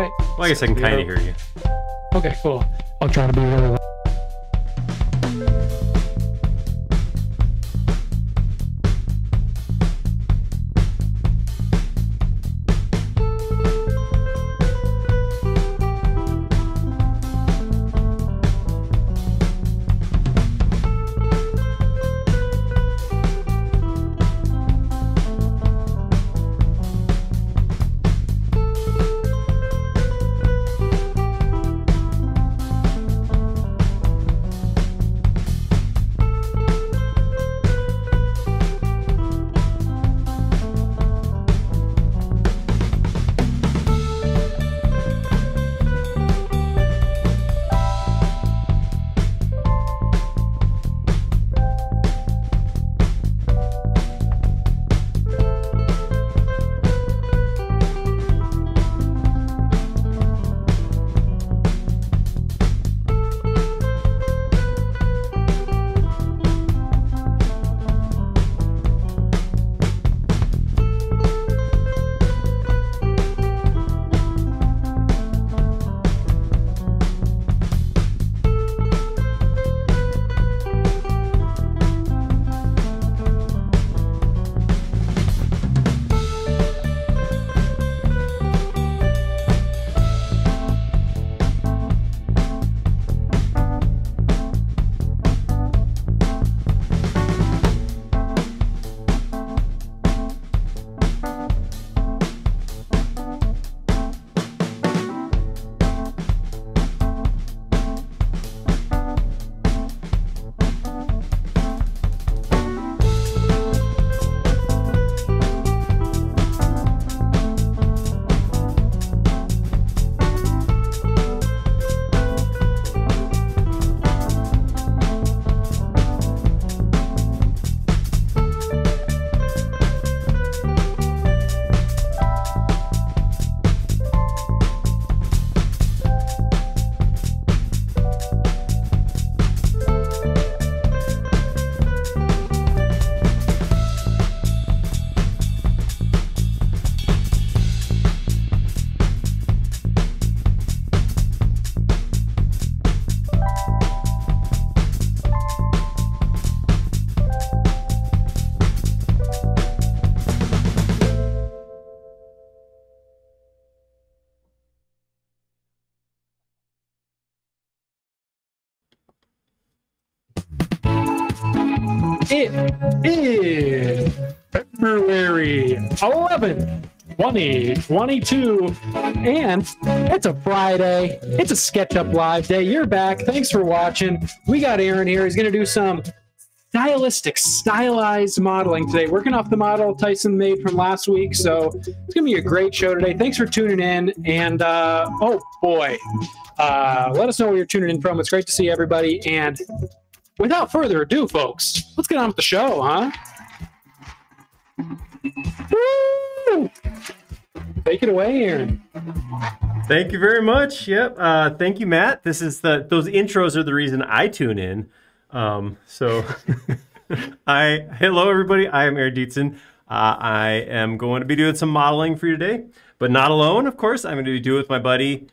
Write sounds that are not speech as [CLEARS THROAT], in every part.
right. Well, I guess I can kind of hear you. Okay, cool. I'll try to be really loud. It 11th, 2022, and it's a Friday. It's a SketchUp Live day. You're back. Thanks for watching. We got Aaron here. He's going to do some stylistic, stylized modeling today, working off the model Tyson made from last week. So it's going to be a great show today. Thanks for tuning in. And uh, oh boy, uh, let us know where you're tuning in from. It's great to see everybody. And without further ado, folks, let's get on with the show, huh? Woo! Take it away, Aaron. Thank you very much. Yep. Uh, thank you, Matt. This is the those intros are the reason I tune in. Um, so, [LAUGHS] I hello everybody. I am Aaron Dietzen. Uh, I am going to be doing some modeling for you today, but not alone. Of course, I'm going to be doing it with my buddy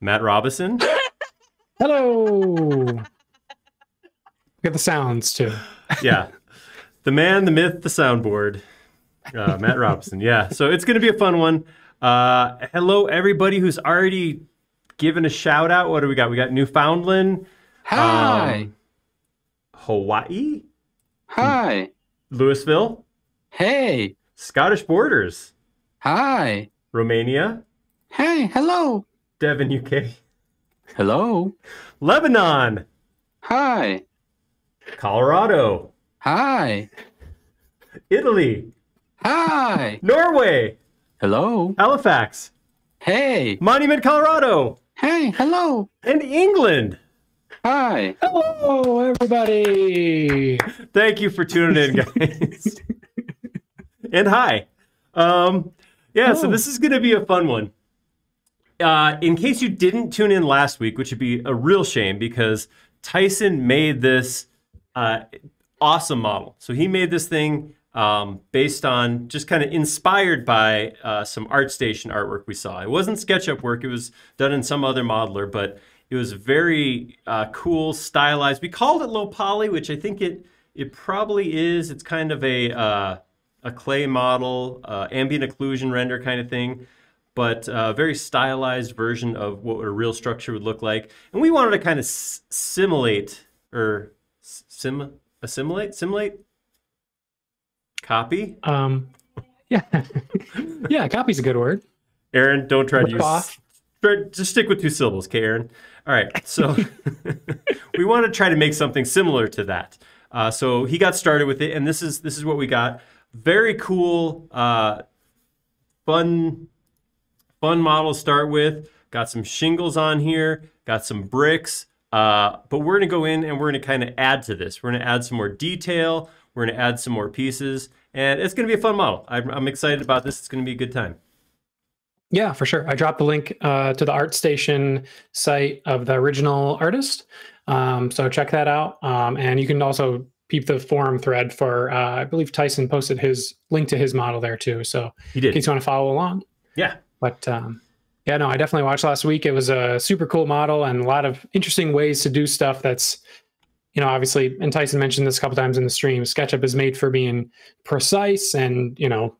Matt Robison. [LAUGHS] Hello. Get the sounds too. yeah, the man, the myth, the soundboard. Uh, Matt Robinson. Yeah, so it's going to be a fun one. Uh, hello, everybody who's already given a shout out. What do we got? We got Newfoundland. Hi. um, Hawaii, Hi. Louisville, Hey. Scottish Borders, Hi. Romania, Hey. Hello. Devon, UK, Hello. Lebanon, Hi. Colorado, Hi. Italy, Hi. Norway, Hello. Halifax, Hey. Monument, Colorado, Hey. Hello. and England. Hi. Hello, everybody. Thank you for tuning in, guys. [LAUGHS] and hi. Um, yeah, so Oh. this is going to be a fun one. Uh, in case you didn't tune in last week, which would be a real shame because Tyson made this uh, awesome model. So he made this thing um, based on just kind of inspired by uh, some ArtStation artwork we saw. It wasn't SketchUp work; it was done in some other modeler, but it was very uh, cool, stylized. We called it low poly, which I think it it probably is. It's kind of a uh, a clay model, uh, ambient occlusion render kind of thing, but a very stylized version of what a real structure would look like. And we wanted to kind of simulate or sim assimilate simulate copy. Um, yeah, [LAUGHS] yeah, copy's a good word. Aaron, don't try to use. off. Just stick with two syllables, okay, Aaron? All right. So [LAUGHS] [LAUGHS] we want to try to make something similar to that. Uh, so he got started with it, and this is this is what we got. Very cool, uh, fun, fun model to start with. Got some shingles on here. Got some bricks. Uh, but we're going to go in and we're going to kind of add to this. We're going to add some more detail. We're going to add some more pieces, and it's going to be a fun model. I'm, I'm excited about this. It's going to be a good time. Yeah, for sure. I dropped the link uh, to the ArtStation site of the original artist. Um, so check that out. Um, and you can also peep the forum thread for, uh, I believe Tyson posted his link to his model there too. So He in did. case you want to follow along. Yeah. But um, yeah, no, I definitely watched last week. It was a super cool model and a lot of interesting ways to do stuff that's, you know, obviously, and Tyson mentioned this a couple times in the stream. SketchUp is made for being precise and, you know,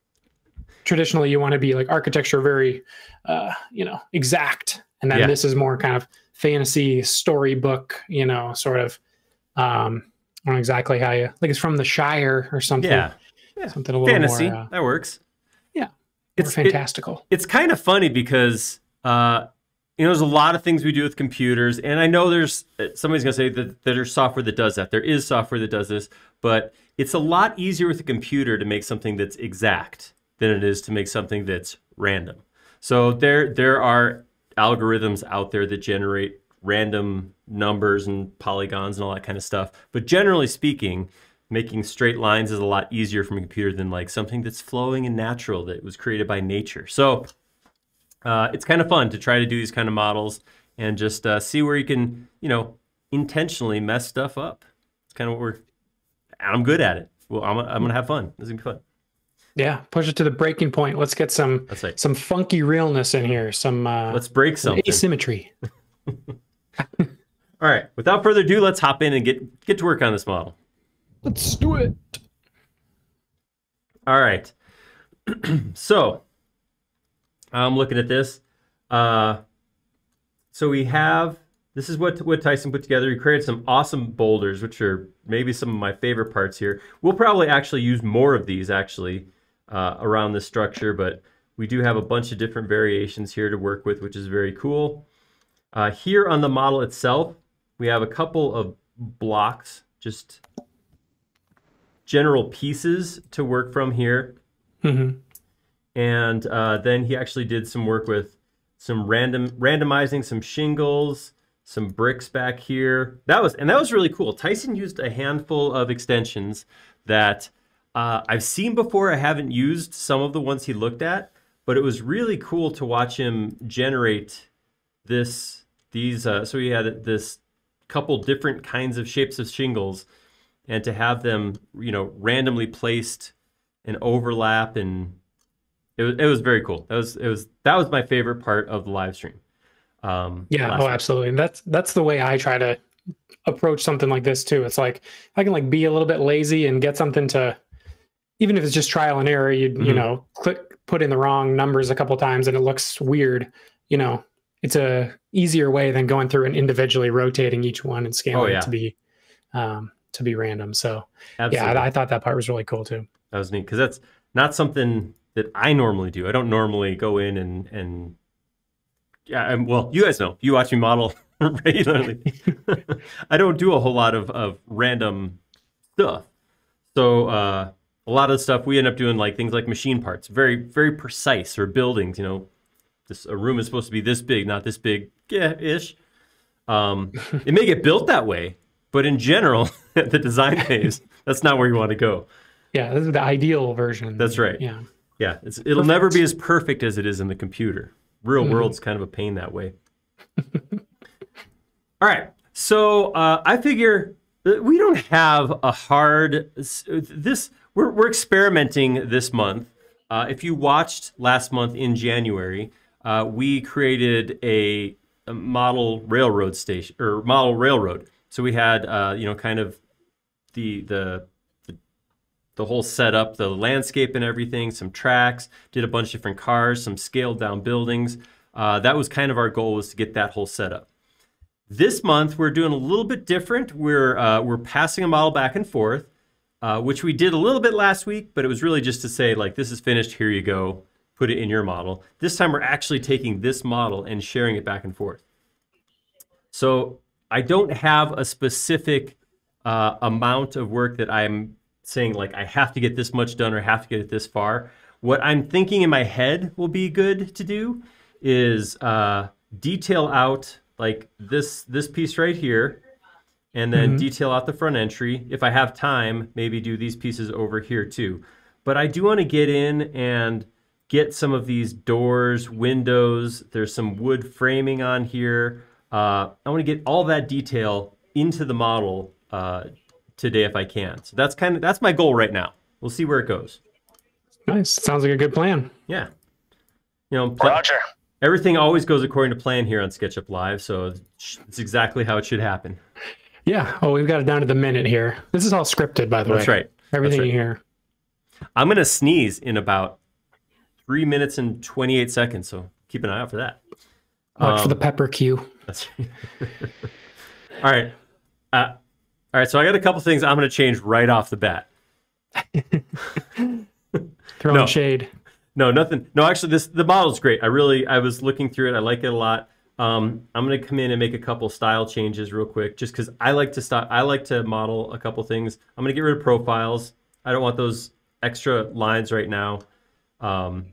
traditionally you want to be like architecture very, uh, you know, exact. And then Yeah. this is more kind of fantasy storybook, you know, sort of, um, I don't know exactly how you, like it's from the Shire or something. Yeah. Something a little Fantasy. more, uh, that works. yeah, It's it- fantastical. it's kind of funny because uh, you know there's a lot of things we do with computers, and I know there's uh, somebody's gonna say that, that there's software that does that. There is software that does this, but it's a lot easier with a computer to make something that's exact than it is to make something that's random. So there there are algorithms out there that generate random numbers and polygons and all that kind of stuff. But generally speaking, making straight lines is a lot easier from a computer than like something that's flowing and natural that was created by nature. So uh, it's kind of fun to try to do these kind of models and just uh, see where you can, you know, intentionally mess stuff up. It's kind of what we're. I'm good at it. Well, I'm, I'm gonna have fun. This is gonna be fun. Yeah, push it to the breaking point. Let's get some right. some funky realness in here. Some uh, Let's break some asymmetry. [LAUGHS] [LAUGHS] All right. Without further ado, let's hop in and get get to work on this model. Let's do it. All right. [CLEARS THROAT] so I'm looking at this. Uh, so we have this is what what Tyson put together. He created some awesome boulders, which are maybe some of my favorite parts here. We'll probably actually use more of these actually uh, around this structure, but we do have a bunch of different variations here to work with, which is very cool. Uh, here on the model itself, we have a couple of blocks, just general pieces to work from here. hmm And uh, then he actually did some work with some random randomizing some shingles, some bricks back here. That was and that was really cool. Tyson used a handful of extensions that uh, I've seen before. I haven't used some of the ones he looked at, but it was really cool to watch him generate this these. Uh, so he had this couple different kinds of shapes of shingles, and to have them you know randomly placed and overlap and it was, it was very cool. That was it was that was my favorite part of the live stream. Um, Yeah. Oh, week. absolutely. And that's that's the way I try to approach something like this too. It's like I can like be a little bit lazy and get something to, even if it's just trial and error. You you Mhm. know click put in the wrong numbers a couple times and it looks weird. You know, it's a easier way than going through and individually rotating each one and scaling Oh, yeah. it to be um, to be random. So Absolutely. yeah, I, I thought that part was really cool too. that was neat because that's not something that I normally do. I don't normally go in and and yeah. I'm, well, you guys know. You watch me model [LAUGHS] regularly. [LAUGHS] I don't do a whole lot of of random stuff. So uh, a lot of the stuff we end up doing like things like machine parts, very very precise, or buildings. You know, this a room is supposed to be this big, not this big, yeah, ish. Um, it may get built that way, but in general, [LAUGHS] the design phase, that's not where you want to go. Yeah, this is the ideal version. That's right. Yeah. Yeah, it's, it'll never be as perfect as it is in the computer. Real world's kind of a pain that way. [LAUGHS] All right, so uh, I figure we don't have a hard this. we're we're experimenting this month. Uh, if you watched last month in January, uh, we created a, a model railroad station or model railroad. So we had uh, you know kind of the the the, whole setup, the landscape and everything, some tracks, did a bunch of different cars, some scaled down buildings. Uh, that was kind of our goal was to get that whole setup. This month we're doing a little bit different. We're uh, we're passing a model back and forth, uh, which we did a little bit last week, but it was really just to say like this is finished. Here you go. Put it in your model. This time we're actually taking this model and sharing it back and forth. So I don't have a specific uh, amount of work that I'm saying like I have to get this much done or have to get it this far. What I'm thinking in my head will be good to do is uh, detail out like this this piece right here, and then Mhm. detail out the front entry. If I have time, maybe do these pieces over here too. But I do want to get in and get some of these doors, windows. There's some wood framing on here. Uh, I want to get all that detail into the model uh, today if I can. So that's kind of that's my goal right now. We'll see where it goes. Nice. Sounds like a good plan. Yeah, you know, pla- Roger. everything always goes according to plan here on SketchUp Live, so it's exactly how it should happen. Yeah. Oh, we've got it down to the minute here. This is all scripted, by the way. That's way. right. Everything right. you hear. I'm gonna sneeze in about three minutes and 28 seconds, so keep an eye out for that. Watch for Um, the pepper cue. That's [LAUGHS] right. all right. Uh, all right, so I got a couple things I'm going to change right off the bat. [LAUGHS] Throwing no. shade. No, nothing. No, actually, this the model's great. I really, I was looking through it. I like it a lot. Um, I'm going to come in and make a couple style changes real quick, just because I like to stop. I like to model a couple things. I'm going to get rid of profiles. I don't want those extra lines right now. Um,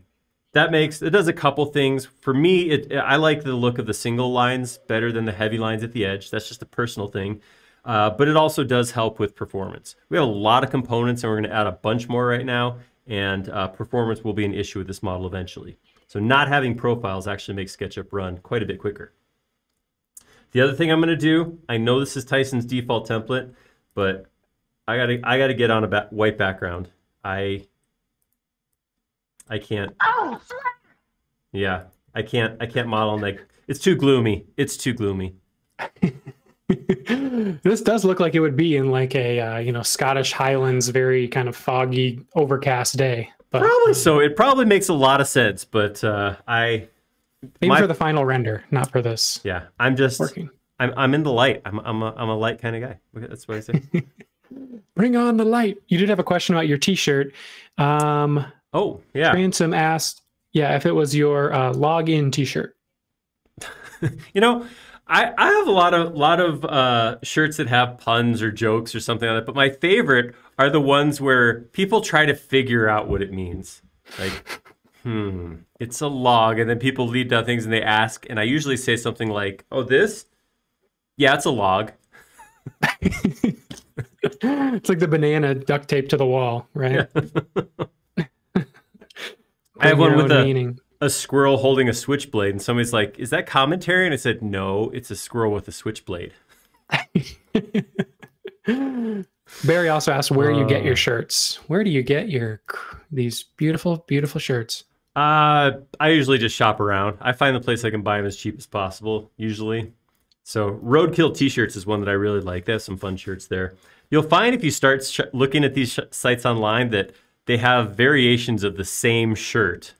that makes it does a couple things for me. It I like the look of the single lines better than the heavy lines at the edge. That's just a personal thing. Uh, but it also does help with performance. We have a lot of components, and we're going to add a bunch more right now. And uh, performance will be an issue with this model eventually. So not having profiles actually makes SketchUp run quite a bit quicker. The other thing I'm going to do, I know this is Tyson's default template, but I gotta I gotta get on a ba- white background. I I can't. Oh. Yeah, I can't. I can't model like it's too gloomy. It's too gloomy. [LAUGHS] this does look like it would be in like a uh, you know Scottish Highlands, very kind of foggy, overcast day. But Probably so. It probably makes a lot of sense, but uh, I maybe my- for the final render, not for this yeah, I'm just working. I'm I'm in the light. I'm I'm a, I'm a light kind of guy. That's what I say. [LAUGHS] Bring on the light. You did have a question about your T-shirt. Um, oh yeah. Ransom asked, yeah, if it was your uh, login T-shirt. [LAUGHS] You know, I, I have a lot of lot of uh, shirts that have puns or jokes or something like that, but my favorite are the ones where people try to figure out what it means. Like, hmm, it's a log, and then people lead down things and they ask, and I usually say something like, "Oh, this? Yeah, it's a log." [LAUGHS] it's like the banana duct tape to the wall, right? [LAUGHS] I have one with a, meaning. A squirrel holding a switchblade, and somebody's like, "Is that commentary?" And I said, "No, it's a squirrel with a switchblade." [LAUGHS] Barry also asked where you get Uh. your shirts. Where do you get your these beautiful, beautiful shirts? Uh, I usually just shop around. I find the place I can buy them as cheap as possible, usually. So Roadkill T-shirts is one that I really like. They have some fun shirts there. You'll find if you start sh- looking at these sites online that they have variations of the same shirt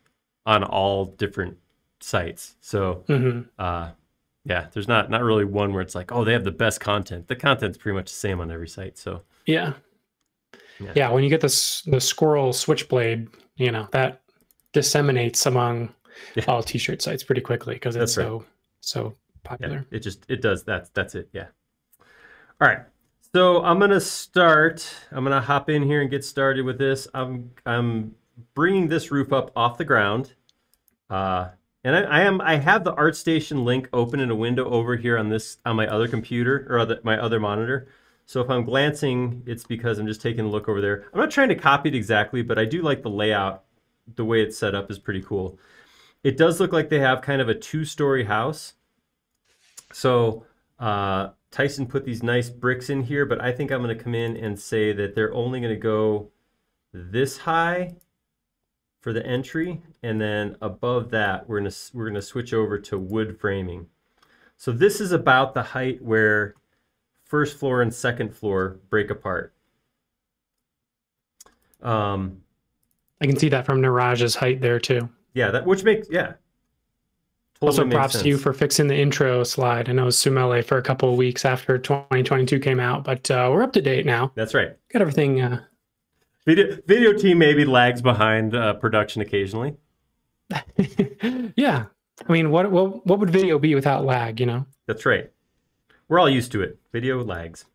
on all different sites. So, hmm uh, yeah, there's not not really one where it's like, oh, they have the best content. The content's pretty much the same on every site. So, Yeah. Yeah. yeah, When you get this the squirrel switchblade, you know that disseminates among Yeah. all T-shirt sites pretty quickly because it's right. so so Yeah, popular. it just it does that's that's it. Yeah. All right. So I'm gonna start. I'm gonna hop in here and get started with this. I'm I'm bringing this roof up off the ground, uh, and I, I am I have the ArtStation link open in a window over here on this on my other computer or other, my other monitor. So if I'm glancing, it's because I'm just taking a look over there. I'm not trying to copy it exactly, but I do like the layout. The way it's set up is pretty cool. It does look like they have kind of a two-story house. So uh, Tyson put these nice bricks in here, but I think I'm going to come in and say that they're only going to go this high for the entry, and then above that, we're gonna we're gonna switch over to wood framing. So this is about the height where first floor and second floor break apart. Um, I can see that from Niraj's height there too. yeah, that which makes yeah. Totally also, props to you for fixing the intro slide. I know it was Sumele for a couple of weeks after 2022 came out, but uh, we're up to date now. That's right. Got everything. Uh, Video video team maybe lags behind uh, production occasionally. [LAUGHS] yeah, I mean, what what what would video be without lag? You know. That's right. We're all used to it. Video lags.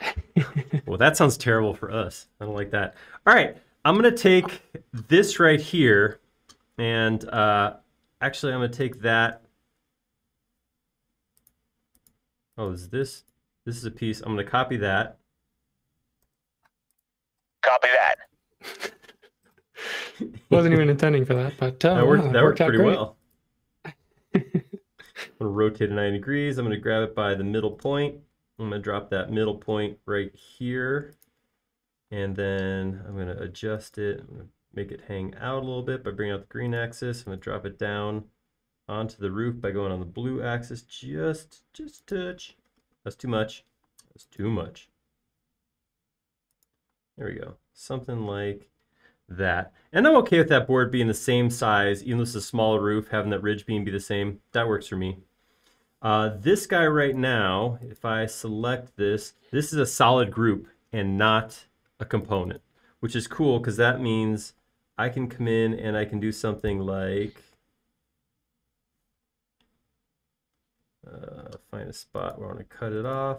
[LAUGHS] well, that sounds terrible for us. I don't like that. All right, I'm gonna take this right here, and uh, actually, I'm gonna take that. Oh, is this? This is a piece. I'm gonna copy that. Copy that. [LAUGHS] Wasn't even intending for that, but uh, That worked. well, it that worked out pretty great. well. [LAUGHS] I'm gonna rotate it 90 degrees. I'm gonna grab it by the middle point. I'm gonna drop that middle point right here, and then I'm gonna adjust it. I'm gonna make it hang out a little bit by bringing out the green axis. I'm gonna drop it down onto the roof by going on the blue axis just just a touch. That's too much. That's too much. There we go. Something like that. And I'm okay with that board being the same size, even though it's a smaller roof, having that ridge beam be the same. That works for me. Uh, this guy right now, if I select this, this is a solid group and not a component, which is cool because that means I can come in and I can do something like uh, find a spot where I want to cut it off.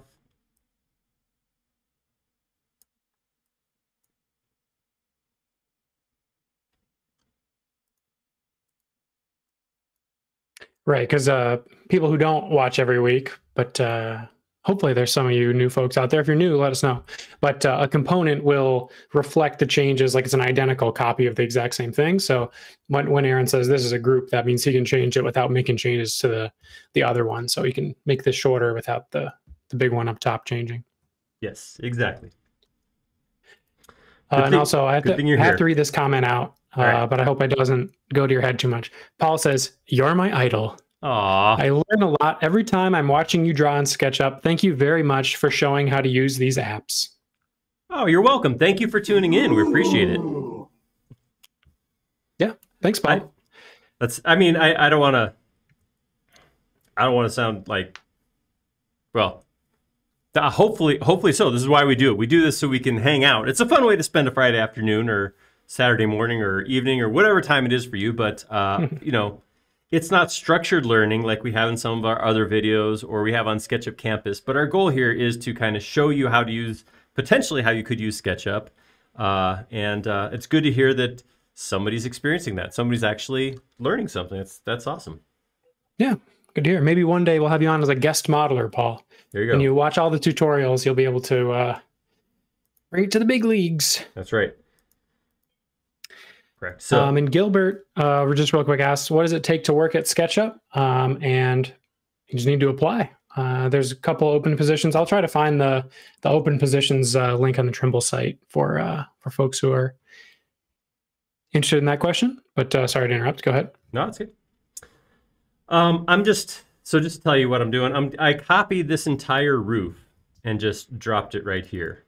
Right, because uh, people who don't watch every week, but uh, hopefully there's some of you new folks out there. If you're new, let us know. But uh, a component will reflect the changes like it's an identical copy of the exact same thing. So when, when Aaron says this is a group, that means he can change it without making changes to the the other one. So he can make this shorter without the the big one up top changing. Yes, exactly. Uh, and also, I have, to, I have to read this comment out, uh, right. but I hope it doesn't go to your head too much. Paul says, "You're my idol." Aw. I learn a lot every time I'm watching you draw in SketchUp. Thank you very much for showing how to use these apps. Oh, you're welcome. Thank you for tuning in. We appreciate it. Yeah. Thanks, Paul. I- That's. I mean, I. I don't want to. I don't want to sound like. Well. hopefully, hopefully so. This is why we do it. We do this so we can hang out. It's a fun way to spend a Friday afternoon or Saturday morning or evening or whatever time it is for you. But uh, [LAUGHS] you know, it's not structured learning like we have in some of our other videos or we have on SketchUp Campus. But our goal here is to kind of show you how to use potentially how you could use SketchUp. Uh, and uh, it's good to hear that somebody's experiencing that. Somebody's actually learning something. That's that's awesome. yeah, good to hear. Maybe one day we'll have you on as a guest modeler, Paul. There you go. When you watch all the tutorials, you'll be able to uh, bring it to the big leagues. That's right. Correct. So um, and Gilbert, uh, just real quick, asked, "What does it take to work at SketchUp?" Um, and you just need to apply. Uh, there's a couple open positions. I'll try to find the the open positions uh, link on the Trimble site for uh, for folks who are interested in that question. But uh, sorry to interrupt. Go ahead. No, it's good. Um, I'm just so just to tell you what I'm doing. I'm I copied this entire roof and just dropped it right here.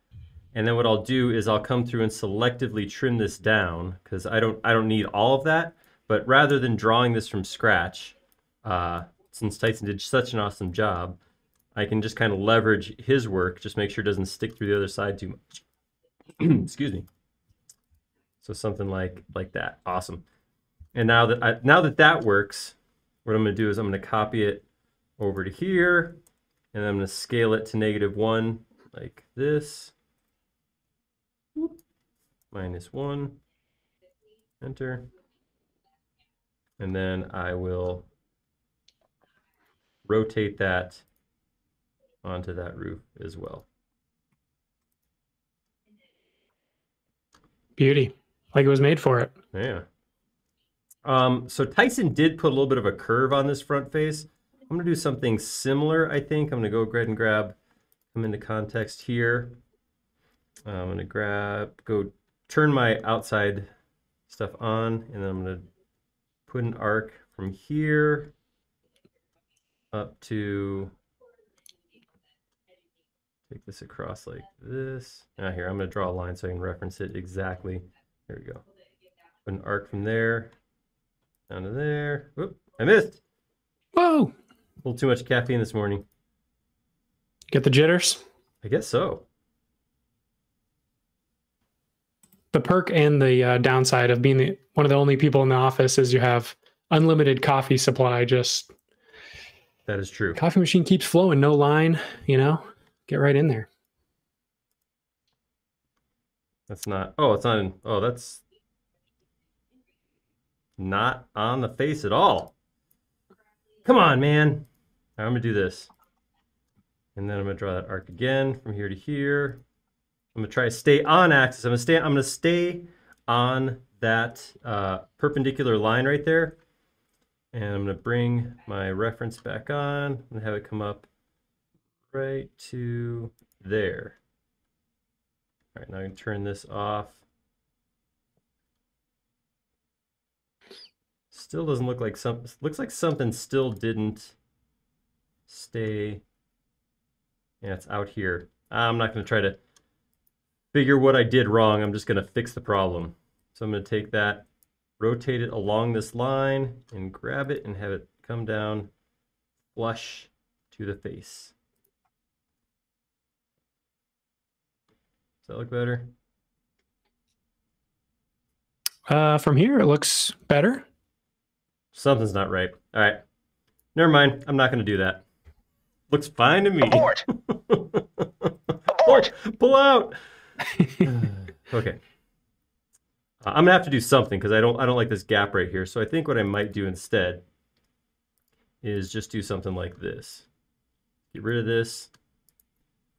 And then what I'll do is I'll come through and selectively trim this down because I don't I don't need all of that. But rather than drawing this from scratch, uh, since Tyson did such an awesome job, I can just kind of leverage his work, just make sure it doesn't stick through the other side too much. [CLEARS THROAT] Excuse me. So something like like that. Awesome. And now that I, now that that works, what I'm going to do is I'm going to copy it over to here, and I'm going to scale it to negative one like this. Minus one. Enter. And then I will rotate that onto that roof as well. Beauty, like it was made for it. Yeah. Um, so Tyson did put a little bit of a curve on this front face. I'm gonna do something similar, I think. I'm gonna go ahead and grab, come into context here. I'm gonna grab, go turn my outside stuff on, and then I'm gonna put an arc from here up to take this across like this. Now here, I'm gonna draw a line so I can reference it exactly. There we go. Put an arc from there down to there. Whoop, I missed. Whoa! A little too much caffeine this morning. Get the jitters. I guess so. The perk and the uh, downside of being the, one of the only people in the office is you have unlimited coffee supply. Just That is true. coffee machine keeps flowing, no line. You know, get right in there. That's not. Oh, it's not. Oh, that's not on the face at all. Come on, man. Right, I'm gonna do this, and then I'm gonna draw that arc again from here to here. I'm gonna try to stay on axis. I'm gonna stay. I'm gonna stay on that uh, perpendicular line right there, and I'm gonna bring my reference back on and have it come up right to there. All right, now I can turn this off. Still doesn't look like some, looks like something still didn't stay. Yeah, it's out here. I'm not to try to figure what I did wrong. I'm just going to fix the problem. So I'm going to take that, rotate it along this line, and grab it and have it come down flush to the face. Does that look better? Uh, from here, it looks better. Something's not right. All right. Never mind. I'm not going to do that. Looks fine to me. Abort! [LAUGHS] Abort! Pull out. [LAUGHS] okay. Uh, I'm gonna have to do something because I don't I don't like this gap right here. So I think what I might do instead is just do something like this. Get rid of this.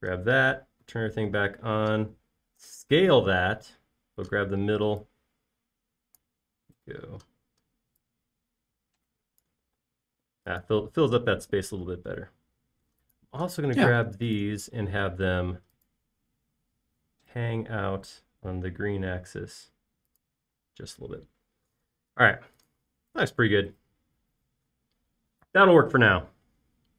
Grab that. Turn everything back on. Scale that. So grab the middle. Go. Ah, fill, fills up that space a little bit better. I'm also going to Yeah. grab these and have them hang out on the green axis just a little bit. All right. That's pretty good. That'll work for now.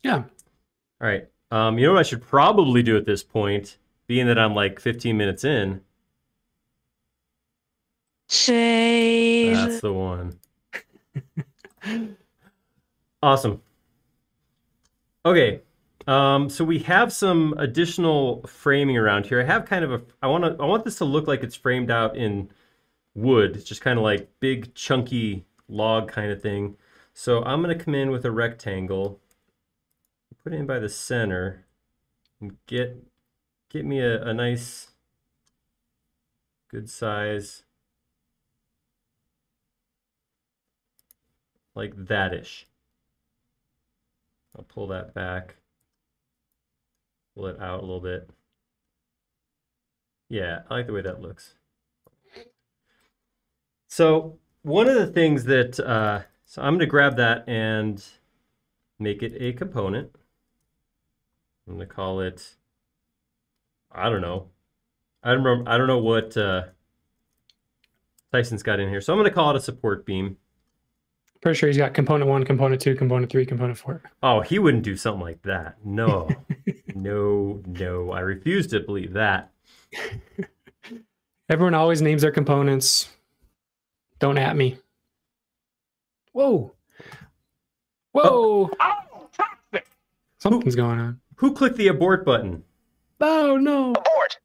Yeah. All right. Um, you know what I should probably do at this point, being that I'm like 15 minutes in? Save. That's the one. [LAUGHS] awesome. Okay. Um, so we have some additional framing around here. I have kind of a I want to I want this to look like it's framed out in wood. It's just kind of like big chunky log kind of thing. So I'm going to come in with a rectangle, put it in by the center, and get get me a, a nice good size like that-ish. I'll pull that back, pull it out a little bit. Yeah, I like the way that looks. So one of the things that, uh, so I'm going to grab that and make it a component. I'm going to call it, I don't know. I don't remember, I don't know what uh, Tyson's got in here. So I'm going to call it a support beam. Pretty sure he's got component one, component two, component three, component four. Oh, he wouldn't do something like that. No, [LAUGHS] no, no. I refuse to believe that. [LAUGHS] Everyone always names their components. Don't at me. Whoa. Whoa. Oh, Something's going on. Who clicked the abort button? Oh no. Abort!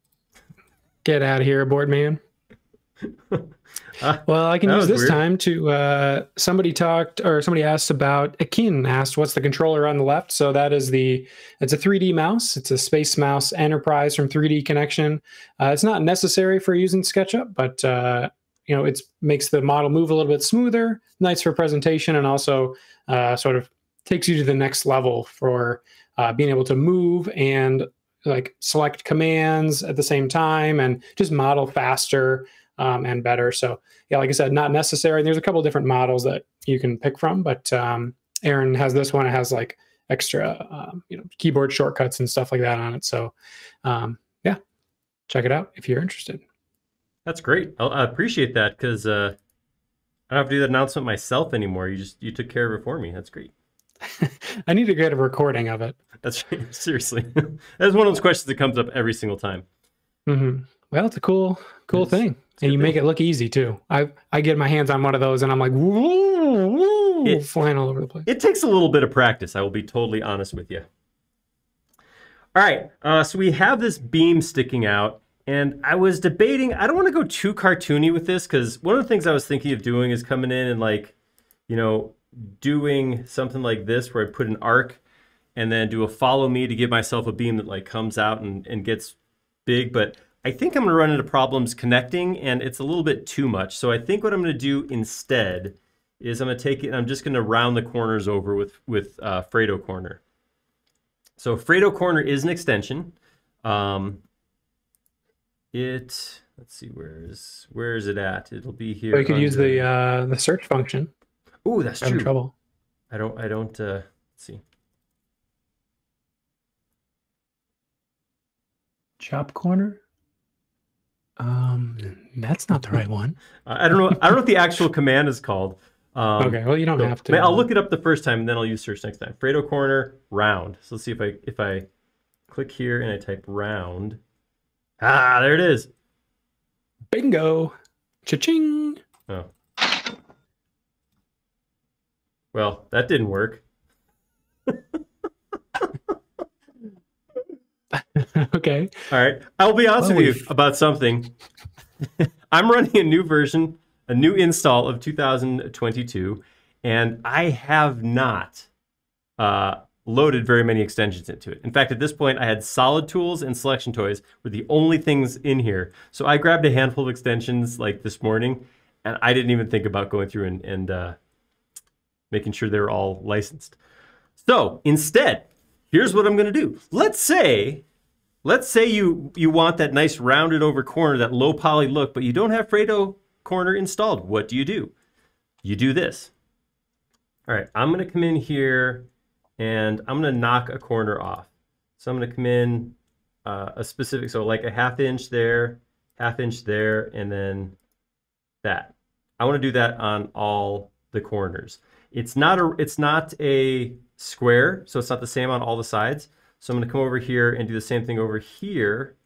Get out of here, aboard man. Ah, [LAUGHS] Well, I can that use this weird. time to uh, somebody talked or somebody asked about Akin asked what's the controller on the left. So that is the it's a 3D mouse. It's a Space Mouse Enterprise from 3Dconnexion. Uh, it's not necessary for using SketchUp, but uh, you know it makes the model move a little bit smoother, nice for presentation, and also uh, sort of takes you to the next level for uh, being able to move and like select commands at the same time and just model faster um, and better. So yeah, like I said, not necessary. There's a couple of different models that you can pick from, but um, Aaron has this one. It has like extra, um, you know, keyboard shortcuts and stuff like that on it. So um, yeah, check it out if you're interested. That's great. I, I appreciate that because uh, I don't have to do that announcement myself anymore. You just you took care of it for me. That's great. [LAUGHS] I need to get a recording of it. That's [LAUGHS] seriously. That's one of those questions that comes up every single time. hmm Well, it's a cool, cool It's- thing, and you make it look easy too. I I get my hands on one of those, and I'm like, woo, woo, It- flying all over the place. It takes a little bit of practice. I will be totally honest with you. All right, uh, so we have this beam sticking out, and I was debating. I don't want to go too cartoony with this because one of the things I was thinking of doing is coming in and like, you know, doing something like this where I put an arc and then do a follow me to give myself a beam that like comes out and, and gets big. But I think I'm going to run into problems connecting, and it's a little bit too much. So I think what I'm going to do instead is I'm going to take it and I'm just going to round the corners over with with uh, Fredo corner. So Fredo corner is an extension. Um, it let's see where is where is it at? It'll be here. Or you could use the uh, the search function. Oh, that's Having true. trouble. I don't I don't uh, let's see. Chop corner. Um, that's not the right one. [LAUGHS] I don't know. I don't know what the actual command is called. Um, okay, well you don't So, have to. I'll look it up the first time and then I'll use search next time. Fredo corner round. So let's see if I if I click here and I type round. Ah, there it is. Bingo, cha-ching. Oh. Well, that didn't work. [LAUGHS] okay. All right. I'll be honest Well, with you we've- about something. [LAUGHS] I'm running a new version, a new install of 2022, and I have not uh, loaded very many extensions into it. In fact, at this point, I had solid tools and selection toys were the only things in here. So I grabbed a handful of extensions like this morning, and I didn't even think about going through and, and uh, making sure they're all licensed. So instead, here's what I'm going to do. Let's say Let's say you you want that nice rounded over corner, that low poly look, but you don't have Fredo corner installed. What do you do? You do this. All right, I'm gonna come in here and I'm gonna knock a corner off. So I'm gonna come in uh, a specific, so like a half inch there, half inch there, and then that. I want to do that on all the corners. It's not a it's not a square, so it's not the same on all the sides. So I'm going to come over here and do the same thing over here.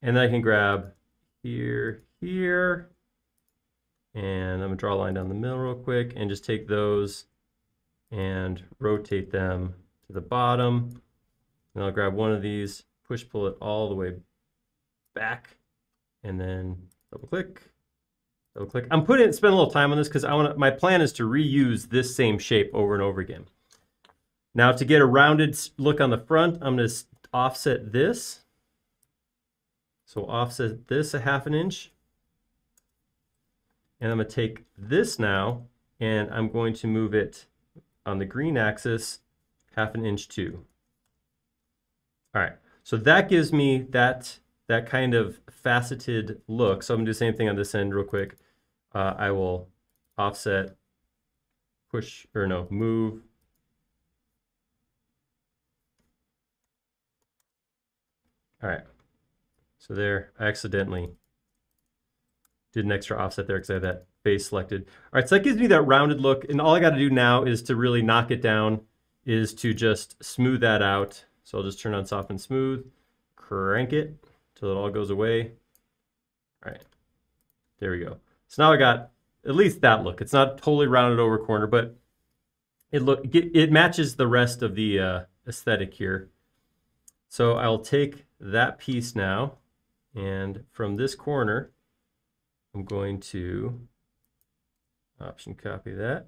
And then I can grab here, here. And I'm going to draw a line down the middle real quick and just take those and rotate them to the bottom. And I'll grab one of these, push pull it all the way back, and then double click, double click. I'm putting spend a little time on this because I want my plan is to reuse this same shape over and over again. Now to get a rounded look on the front, I'm going to offset this. So offset this a half an inch. And I'm going to take this now and I'm going to move it on the green axis half an inch too. All right, so that gives me that, that kind of faceted look. So I'm going to do the same thing on this end real quick. Uh, I will offset, push, or no, move All right. So there, I accidentally did an extra offset there because I had that face selected. All right, so that gives me that rounded look. And all I got to do now is to really knock it down, is to just smooth that out. So I'll just turn on soft and smooth, crank it till it all goes away. All right, there we go. So now I got at least that look. It's not totally rounded over corner, but it look it matches the rest of the uh, aesthetic here. So I'll take that piece now, and from this corner, I'm going to option copy that.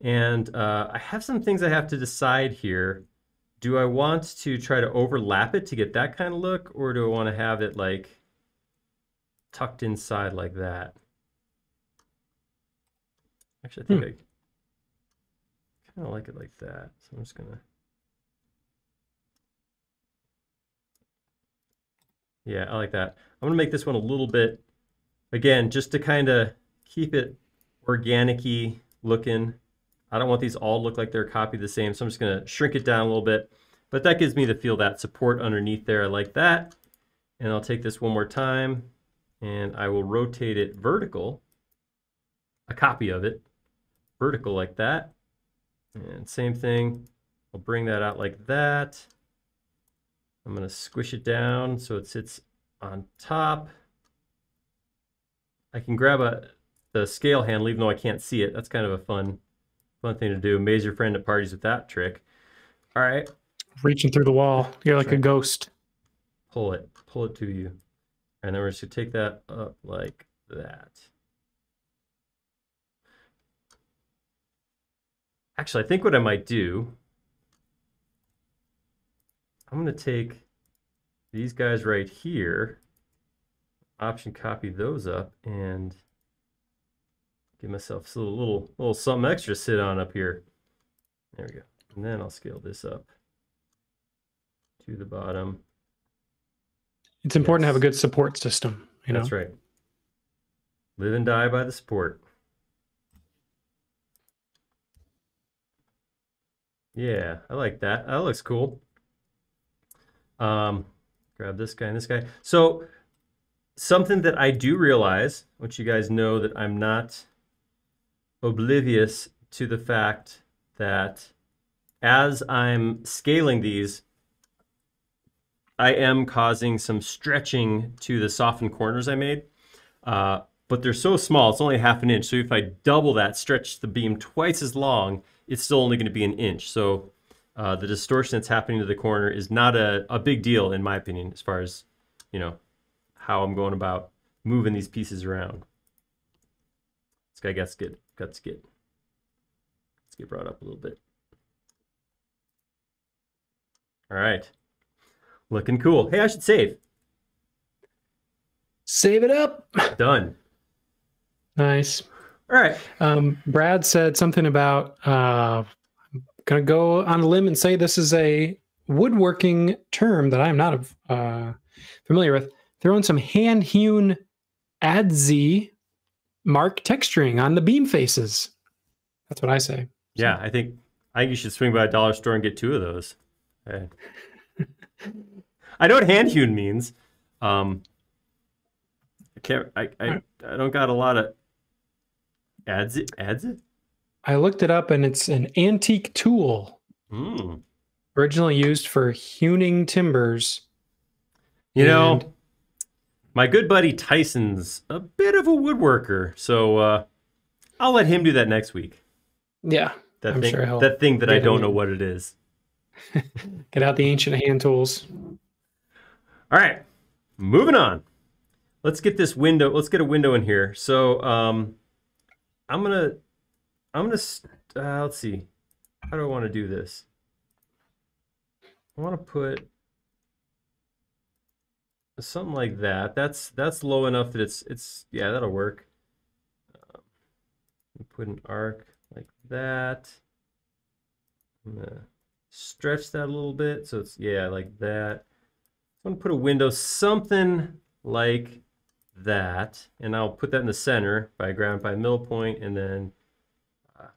And uh, I have some things I have to decide here. Do I want to try to overlap it to get that kind of look, or do I want to have it like tucked inside like that? Actually, I think I kind of like it like that. So I'm just gonna. Yeah, I like that. I'm gonna make this one a little bit, again, just to kind of keep it organic-y looking. I don't want these all look like they're copied the same, so I'm just gonna shrink it down a little bit. but that gives me the feel that support underneath there. I like that. And I'll take this one more time and I will rotate it vertical, a copy of it, vertical like that. And same thing, I'll bring that out like that. I'm going to squish it down so it sits on top. I can grab a the scale handle even though I can't see it. That's kind of a fun fun thing to do. Amaze your friend at parties with that trick. All right, Reaching through the wall. You're like a ghost. pull it, pull it to you. And then we're just gonna take that up like that. Actually, I think what I might do, I'm gonna take these guys right here, option copy those up, and give myself a little, little, something extra to sit on up here. There we go. And then I'll scale this up to the bottom. It's important to have a good support system. You know, That's right. Live and die by the support. Yeah, I like that. That looks cool. Um, grab this guy and this guy. So something that I do realize, which you guys know that I'm not oblivious to the fact that as I'm scaling these, I am causing some stretching to the softened corners I made. Uh, but they're so small, it's only half an inch. So if I double that, stretch the beam twice as long, it's still only going to be an inch. So uh, the distortion that's happening to the corner is not a, a big deal, in my opinion, as far as, you know, how I'm going about moving these pieces around. This guy gets get, got get, let's get brought up a little bit. All right. Looking cool. Hey, I should save. save it up. Done. Nice. All right. Um, Brad said something about uh, gonna go on a limb and say this is a woodworking term that I'm not uh, familiar with. Throwing some hand hewn adze mark texturing on the beam faces. That's what I say. Yeah, I think I think you should swing by a dollar store and get two of those. Okay. [LAUGHS] I know what hand hewn means. Um, I can't. I, I I don't got a lot of ads. It ads it. I looked it up and it's an antique tool Hmm. originally used for hewing timbers. You know, my good buddy Tyson's a bit of a woodworker, so uh, I'll let him do that next week. Yeah, That I'm thing. sure that thing that I don't know what it is. [LAUGHS] get out the ancient hand tools. All right, moving on. Let's get this window. Let's get a window in here. So um, I'm gonna, I'm gonna. Uh, let's see. How do I want to do this? I want to put something like that. That's that's low enough that it's it's yeah that'll work. Um, put an arc like that. I'm gonna stretch that a little bit so it's yeah like that. I'm gonna put a window something like that, and I'll put that in the center by grabbing by middle point and then uh,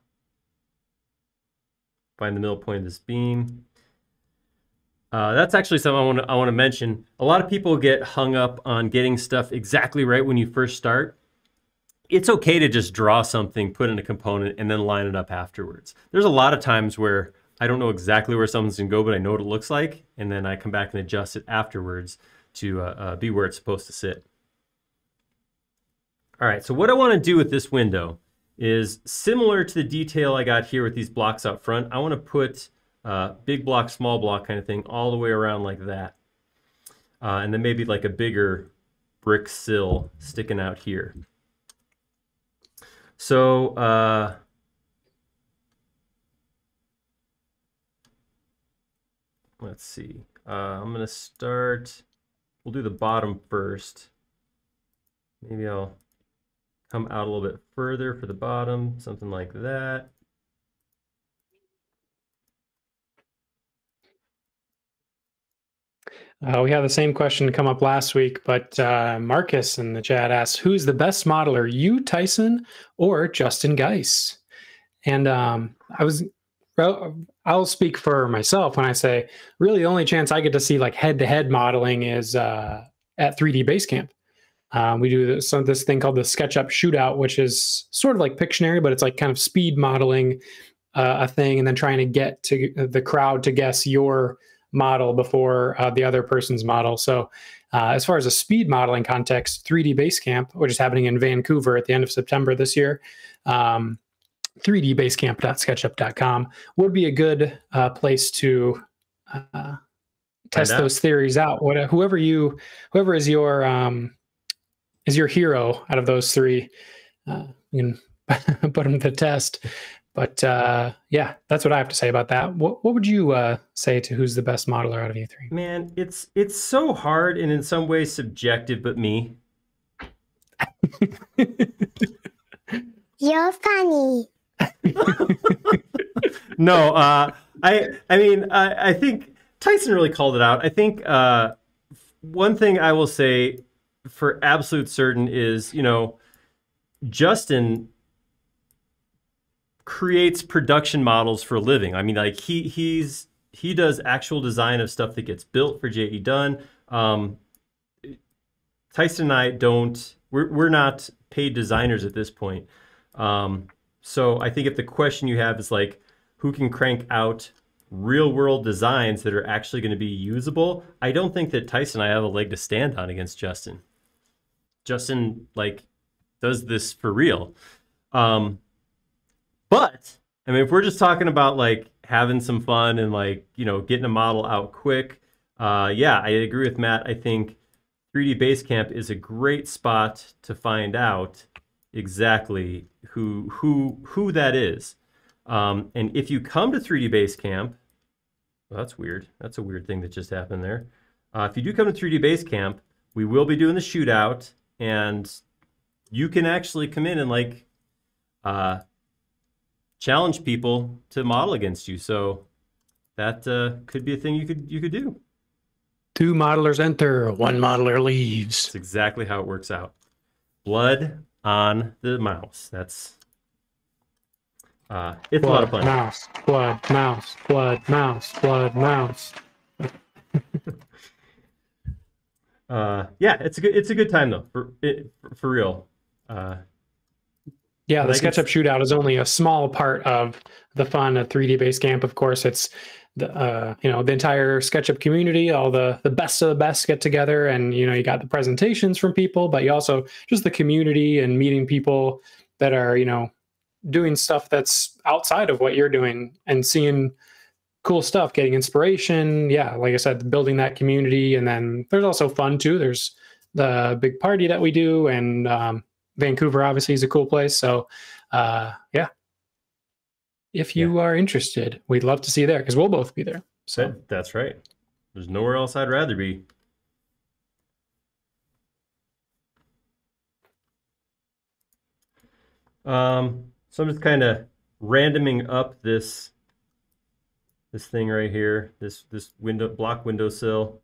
find the middle point of this beam. Uh, that's actually something I want to I want to mention. A lot of people get hung up on getting stuff exactly right when you first start. It's okay to just draw something, put in a component, and then line it up afterwards. There's a lot of times where I don't know exactly where something's gonna go, but I know what it looks like, and then I come back and adjust it afterwards to uh, uh, be where it's supposed to sit. All right, so what I want to do with this window is similar to the detail I got here with these blocks out front. I want to put uh, big block, small block kind of thing all the way around like that. Uh, and then maybe like a bigger brick sill sticking out here. So, uh, let's see. Uh, I'm going to start, we'll do the bottom first. Maybe I'll come out a little bit further for the bottom, something like that. Uh, we had the same question come up last week, but uh, Marcus in the chat asks, "Who's the best modeler, you, Tyson, or Justin Geis?" And um, I was, I'll speak for myself when I say really the only chance I get to see like head to head modeling is uh, at 3D Basecamp. Um, we do this, some this thing called the SketchUp Shootout, which is sort of like Pictionary, but it's like kind of speed modeling uh, a thing and then trying to get to the crowd to guess your model before uh, the other person's model. So, uh, as far as a speed modeling context, 3D Basecamp, which is happening in Vancouver at the end of September this year, um, 3dbasecamp.sketchup.com would be a good uh, place to uh, test those theories out. What, whoever you, whoever is your um, is your hero out of those three, uh, you can [LAUGHS] put them to the test. But uh, yeah, that's what I have to say about that. What, what would you uh, say to who's the best modeler out of you three? Man, it's it's so hard and in some ways subjective, but me. [LAUGHS] You're funny. [LAUGHS] no, uh, I I mean I, I think Tyson really called it out. I think uh, one thing I will say for absolute certain is you know Justin creates production models for a living. I mean like he he's he does actual design of stuff that gets built for JE Dunn. Um, Tyson and I don't we're we're not paid designers at this point. Um, so I think if the question you have is like, who can crank out real world designs that are actually going to be usable, I don't think that Tyson and I have a leg to stand on against Justin. Justin like does this for real. Um, but I mean, if we're just talking about like having some fun and like you know getting a model out quick, uh, yeah, I agree with Matt. I think 3D Basecamp is a great spot to find out exactly who who who that is. Um, and if you come to 3D Basecamp, well, that's weird. That's a weird thing that just happened there. Uh, if you do come to 3D Basecamp, we will be doing the shootout, and you can actually come in and like uh, challenge people to model against you. So that uh, could be a thing you could you could do. Two modelers enter, one modeler leaves. That's exactly how it works out. Blood on the mouse. That's uh, it's a lot of fun. Mouse, blood, mouse, blood, mouse, blood, mouse. Uh, yeah, it's a good it's a good time though for it, for real. Uh, Yeah, the SketchUp shootout is only a small part of the fun of 3D Basecamp. Of course, it's the uh, you know the entire SketchUp community, all the the best of the best get together, and you know you got the presentations from people, but you also just the community and meeting people that are you know doing stuff that's outside of what you're doing and seeing cool stuff, getting inspiration. Yeah, like I said, building that community, and then there's also fun too. There's the big party that we do, and um, Vancouver obviously is a cool place. So, uh, yeah, if you are interested, we'd love to see you there because we'll both be there. So, that, that's right. There's nowhere else I'd rather be. Um, so I'm just kind of randoming up this this thing right here, this this window block windowsill.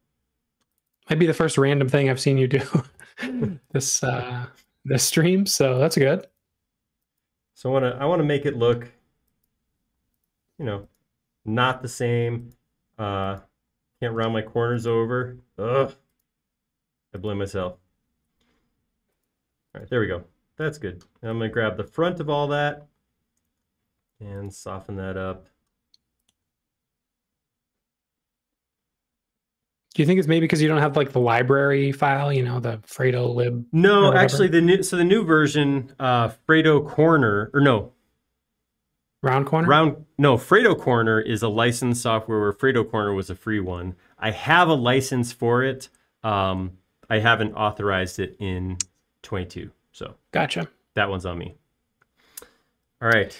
might be the first random thing I've seen you do [LAUGHS] this uh, this stream. So that's good. So I want to I want to make it look, you know, not the same. Uh, can't round my corners over. Ugh. I blame myself. All right, there we go. That's good. Now I'm gonna grab the front of all that and soften that up. Do you think it's maybe because you don't have like the library file, you know, the Fredo lib? No, actually, the new so the new version, uh, Fredo Corner or no, round corner? Round no, Fredo Corner is a licensed software where Fredo Corner was a free one. I have a license for it. Um, I haven't authorized it in 22, so Gotcha. that one's on me. All right,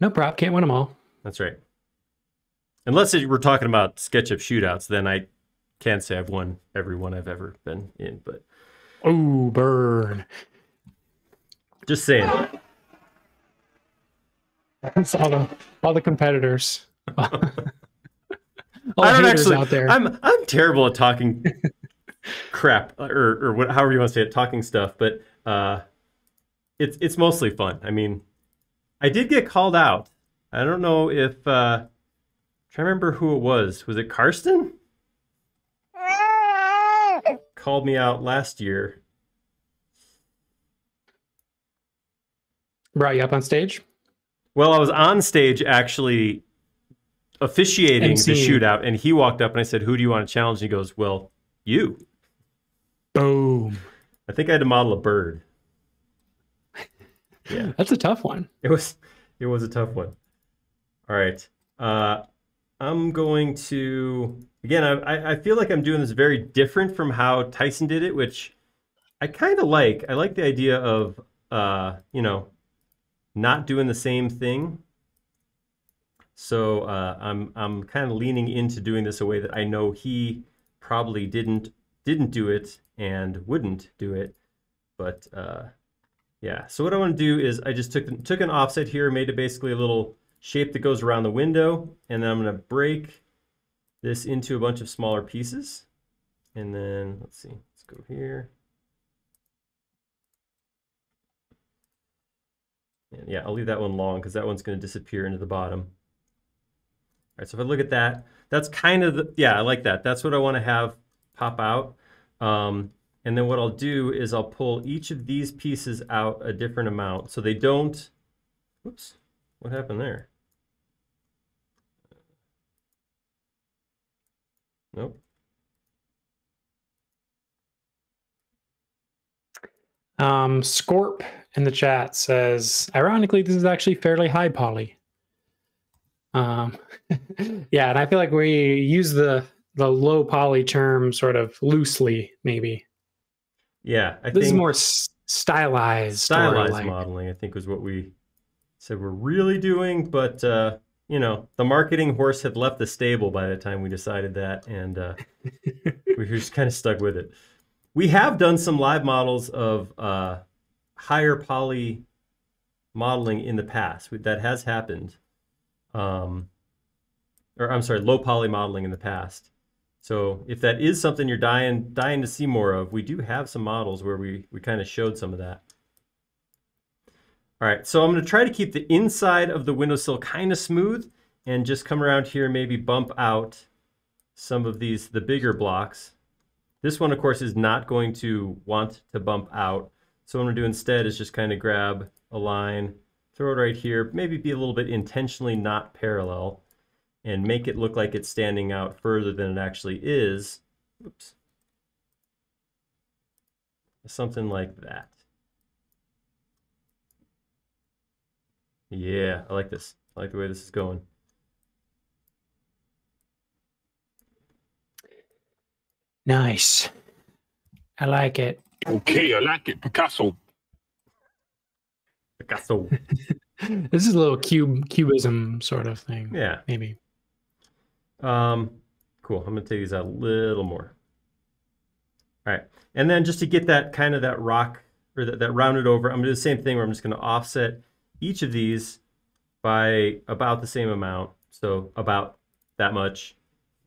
No prop. Can't win them all. that's right. Unless it, we're talking about SketchUp shootouts, then I can't say I've won every one I've ever been in. But Oh, burn. just saying, That's all the all the competitors. [LAUGHS] all I don't actually. out there. I'm I'm terrible at talking [LAUGHS] crap or or what, however you want to say it, talking stuff. But uh, it's it's mostly fun. I mean, I did get called out. I don't know if uh, to remember who it was. Was it Karsten? Called me out last year. Brought you up on stage. Well, I was on stage actually officiating the shootout, and he walked up and I said, "Who do you want to challenge?" And he goes, "Well, you." Boom. I think I had to model a bird. [LAUGHS] Yeah. That's a tough one. It was it was a tough one. All right. Uh, I'm going to again. I- I feel like I'm doing this very different from how Tyson did it, which I kind of like. I like the idea of uh, you know not doing the same thing. So uh, I'm I'm kind of leaning into doing this a way that I know he probably didn't didn't do it and wouldn't do it, but uh, yeah. So what I want to do is I just took took an offset here, made it basically a little shape that goes around the window, and then I'm going to break this into a bunch of smaller pieces. And then let's see, let's go here. And yeah, I'll leave that one long because that one's going to disappear into the bottom. All right, so if I look at that, that's kind of the, yeah, I like that. That's what I want to have pop out. Um, and then what I'll do is I'll pull each of these pieces out a different amount so they don't, whoops, what happened there? Nope. Um, Scorp in the chat says, ironically, this is actually fairly high poly. Um, [LAUGHS] yeah, and I feel like we use the the low poly term sort of loosely, maybe. Yeah, I This is more stylized. stylized like- modeling, I think was what we said we're really doing, but uh, you know, the marketing horse had left the stable by the time we decided that, and uh, we were just kind of stuck with it. We have done some live models of uh, higher poly modeling in the past. That has happened. Um, or I'm sorry, low poly modeling in the past. So if that is something you're dying dying to see more of, we do have some models where we we kind of showed some of that. All right, so I'm going to try to keep the inside of the windowsill kind of smooth and just come around here, maybe bump out some of these, the bigger blocks. This one, of course, is not going to want to bump out. So what I'm going to do instead is just kind of grab a line, throw it right here, maybe be a little bit intentionally not parallel and make it look like it's standing out further than it actually is. Oops. Something like that. Yeah, I like this. I like the way this is going. Nice. I like it. Okay, I like it. Picasso. Picasso. [LAUGHS] This is a little cube cubism sort of thing. Yeah. Maybe. Um, cool. I'm gonna take these out a little more. All right, and then just to get that kind of that rock or that, that rounded over, I'm gonna do the same thing where I'm just gonna offset each of these by about the same amount. So about that much.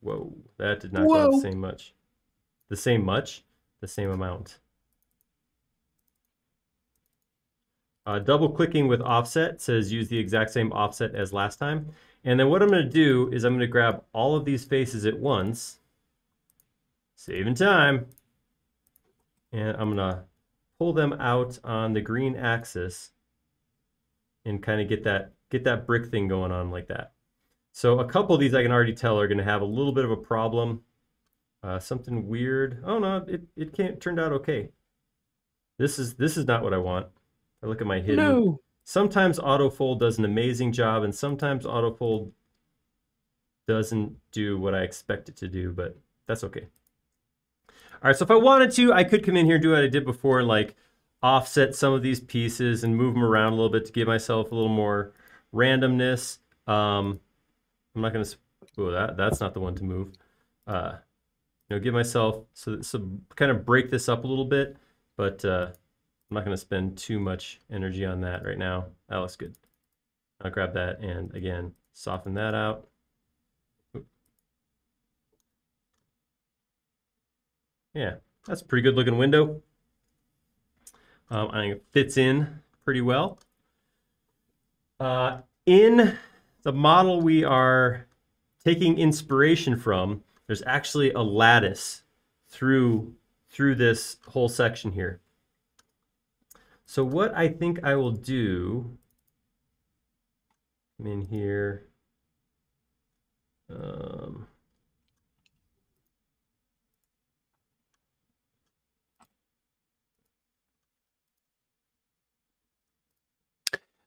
Whoa, that did not go out the same much. The same much, the same amount. Uh, double clicking with offset says use the exact same offset as last time. And then what I'm going to do is I'm going to grab all of these faces at once, saving time, and I'm going to pull them out on the green axis and kind of get that get that brick thing going on like that. So a couple of these I can already tell are going to have a little bit of a problem. Uh, something weird. Oh no, it it can't turned out okay. This is this is not what I want. I look at my hidden. No. Sometimes autofold does an amazing job, and sometimes autofold doesn't do what I expect it to do, but that's okay. All right, so if I wanted to, I could come in here and do what I did before, like offset some of these pieces and move them around a little bit to give myself a little more randomness. Um, I'm not going to, oh, that, that's not the one to move. Uh, you know, give myself, so, so kind of break this up a little bit, but uh, I'm not going to spend too much energy on that right now. That looks good. I'll grab that and again, soften that out. Yeah, that's a pretty good looking window. Um, I think it fits in pretty well. Uh, in the model we are taking inspiration from, there's actually a lattice through through this whole section here. So what I think I will do, come in here. Um,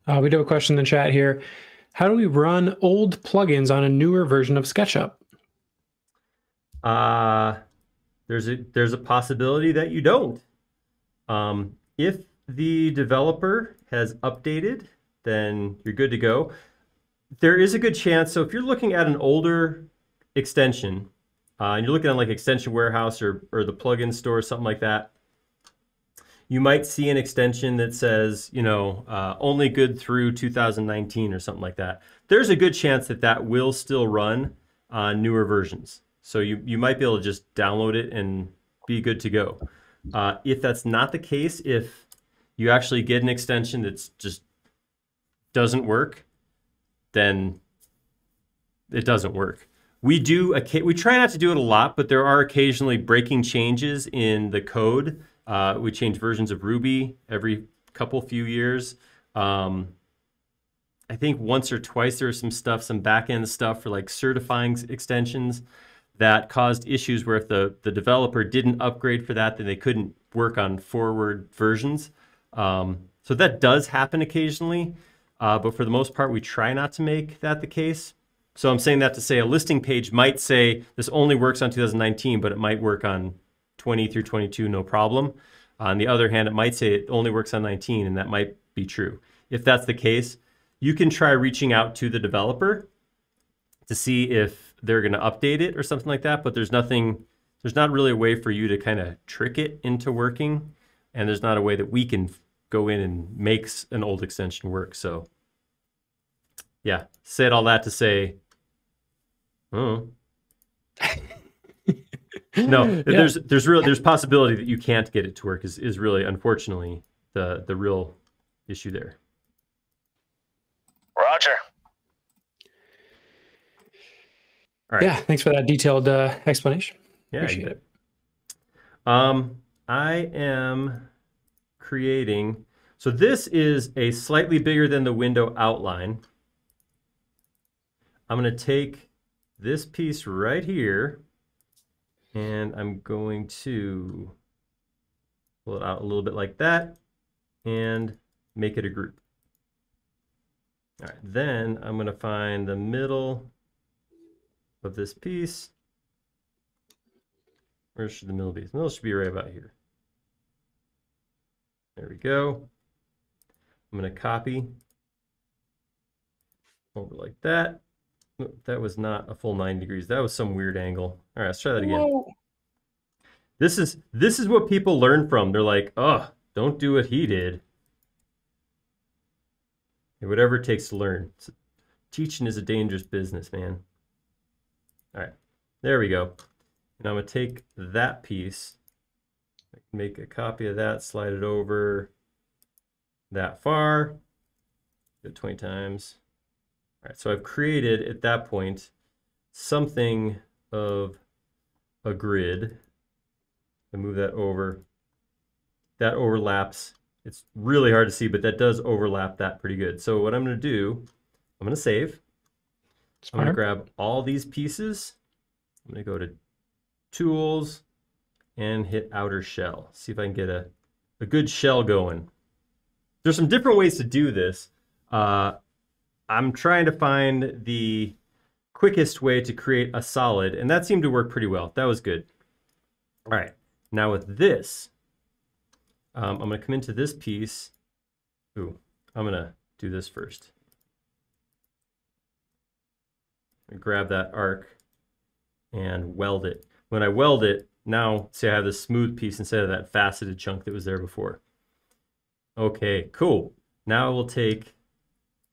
Uh, we do have a question in the chat here. How do we run old plugins on a newer version of SketchUp? uh, there's a there's a possibility that you don't. Um, if the developer has updated, then you're good to go. There is a good chance. So if you're looking at an older extension, uh, and you're looking at like Extension Warehouse or or the plugin store, or something like that, you might see an extension that says, you know, uh, only good through 2019 or something like that. There's a good chance that that will still run on newer versions. So you, you might be able to just download it and be good to go. Uh, if that's not the case, if you actually get an extension that's just doesn't work, then it doesn't work. We do we try not to do it a lot, but there are occasionally breaking changes in the code. Uh, we change versions of Ruby every couple few years. Um, I think once or twice there was some stuff, some back end stuff for like certifying extensions that caused issues where if the, the developer didn't upgrade for that, then they couldn't work on forward versions. Um, so that does happen occasionally, uh, but for the most part, we try not to make that the case. So I'm saying that to say a listing page might say this only works on 2019, but it might work on 20 through 22, no problem. Uh, on the other hand, it might say it only works on 19, and that might be true. If that's the case, you can try reaching out to the developer to see if they're going to update it or something like that. But there's nothing, there's not really a way for you to kind of trick it into working. And there's not a way that we can go in and make an old extension work. So yeah, said all that to say, oh. [LAUGHS] no, [LAUGHS] yeah. there's there's real there's possibility that you can't get it to work is, is really unfortunately the the real issue there. Roger. All right. Yeah, thanks for that detailed uh, explanation. Yeah, appreciate it. Um, I am creating. So this is a slightly bigger than the window outline. I'm going to take this piece right here and I'm going to pull it out a little bit like that and make it a group. All right, then I'm going to find the middle of this piece. Where should the middle be? The middle should be right about here. There we go. I'm going to copy over like that. That was not a full 90 degrees. That was some weird angle. All right, let's try that again. Whoa. This is this is what people learn from. They're like, oh, don't do what he did. And whatever it takes to learn. Teaching is a dangerous business, man. All right, there we go. And I'm gonna take that piece, make a copy of that, slide it over that far, do it 20 times. All right, so I've created at that point something of a grid. I move that over. That overlaps. It's really hard to see, but that does overlap that pretty good. So what I'm going to do, I'm going to save. Smart. I'm going to grab all these pieces. I'm going to go to Tools and hit Outer Shell. See if I can get a, a good shell going. There's some different ways to do this. Uh, I'm trying to find the quickest way to create a solid, and that seemed to work pretty well. That was good. All right, now with this, um, I'm gonna come into this piece. Ooh, I'm gonna do this first. Grab that arc and weld it. When I weld it, now say I have this smooth piece instead of that faceted chunk that was there before. Okay, cool. Now I will take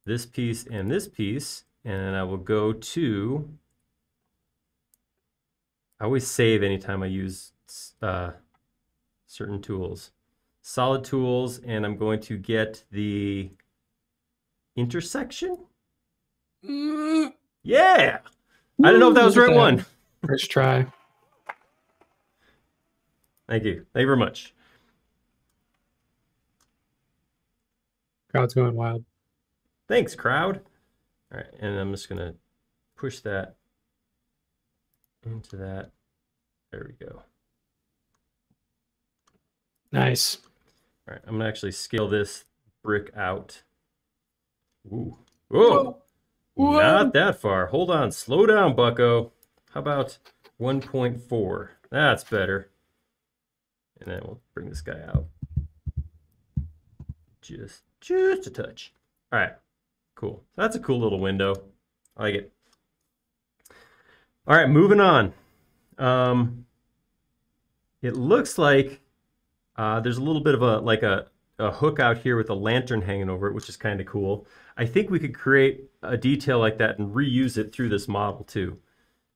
this piece and this piece, and I will go to, I always save anytime I use uh, certain tools. Solid tools, and I'm going to get the intersection. Yeah. I don't know if that was the right Look one. that. [LAUGHS] First try. Thank you. Thank you very much. Crowd's going wild. Thanks, crowd. All right, and I'm just gonna push that into that. There we go. Nice. All right, I'm gonna actually scale this brick out. Ooh. Whoa. Not that far. Hold on. Slow down, bucko. How about 1.4? That's better. And then we'll bring this guy out. Just just a touch. All right. Cool. So that's a cool little window. I like it. All right, moving on. Um, it looks like uh, there's a little bit of a like a, a hook out here with a lantern hanging over it, which is kind of cool. I think we could create a detail like that and reuse it through this model too.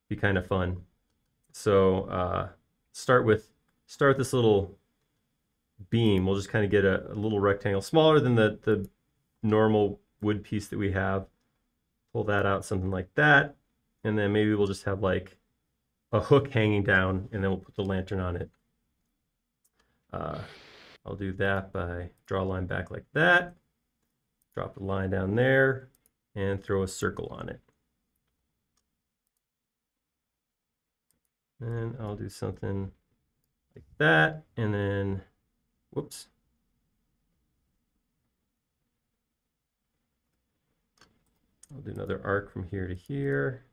Be kind of fun. So uh, start with start this little beam. We'll just kind of get a, a little rectangle smaller than the the normal wood piece that we have. Pull that out, something like that, and then maybe we'll just have like a hook hanging down, and then we'll put the lantern on it. Uh, I'll do that by draw a line back like that, drop a line down there, and throw a circle on it. And I'll do something like that, and then, whoops. I'll do another arc from here to here.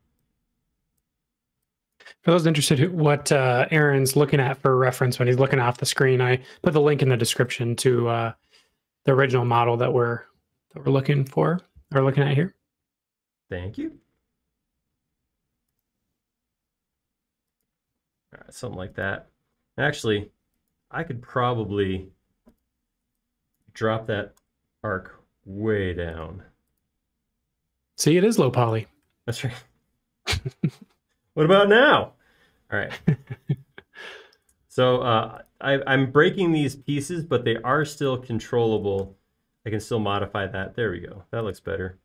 For those interested, who- what uh, Aaron's looking at for reference when he's looking off the screen, I put the link in the description to uh, the original model that we're that we're looking for or looking at here. Thank you. All right, something like that. Actually, I could probably drop that arc way down. See, it is low poly. That's right. [LAUGHS] what about now? All right. [LAUGHS] so uh, I, I'm breaking these pieces, but they are still controllable. I can still modify that. There we go. That looks better.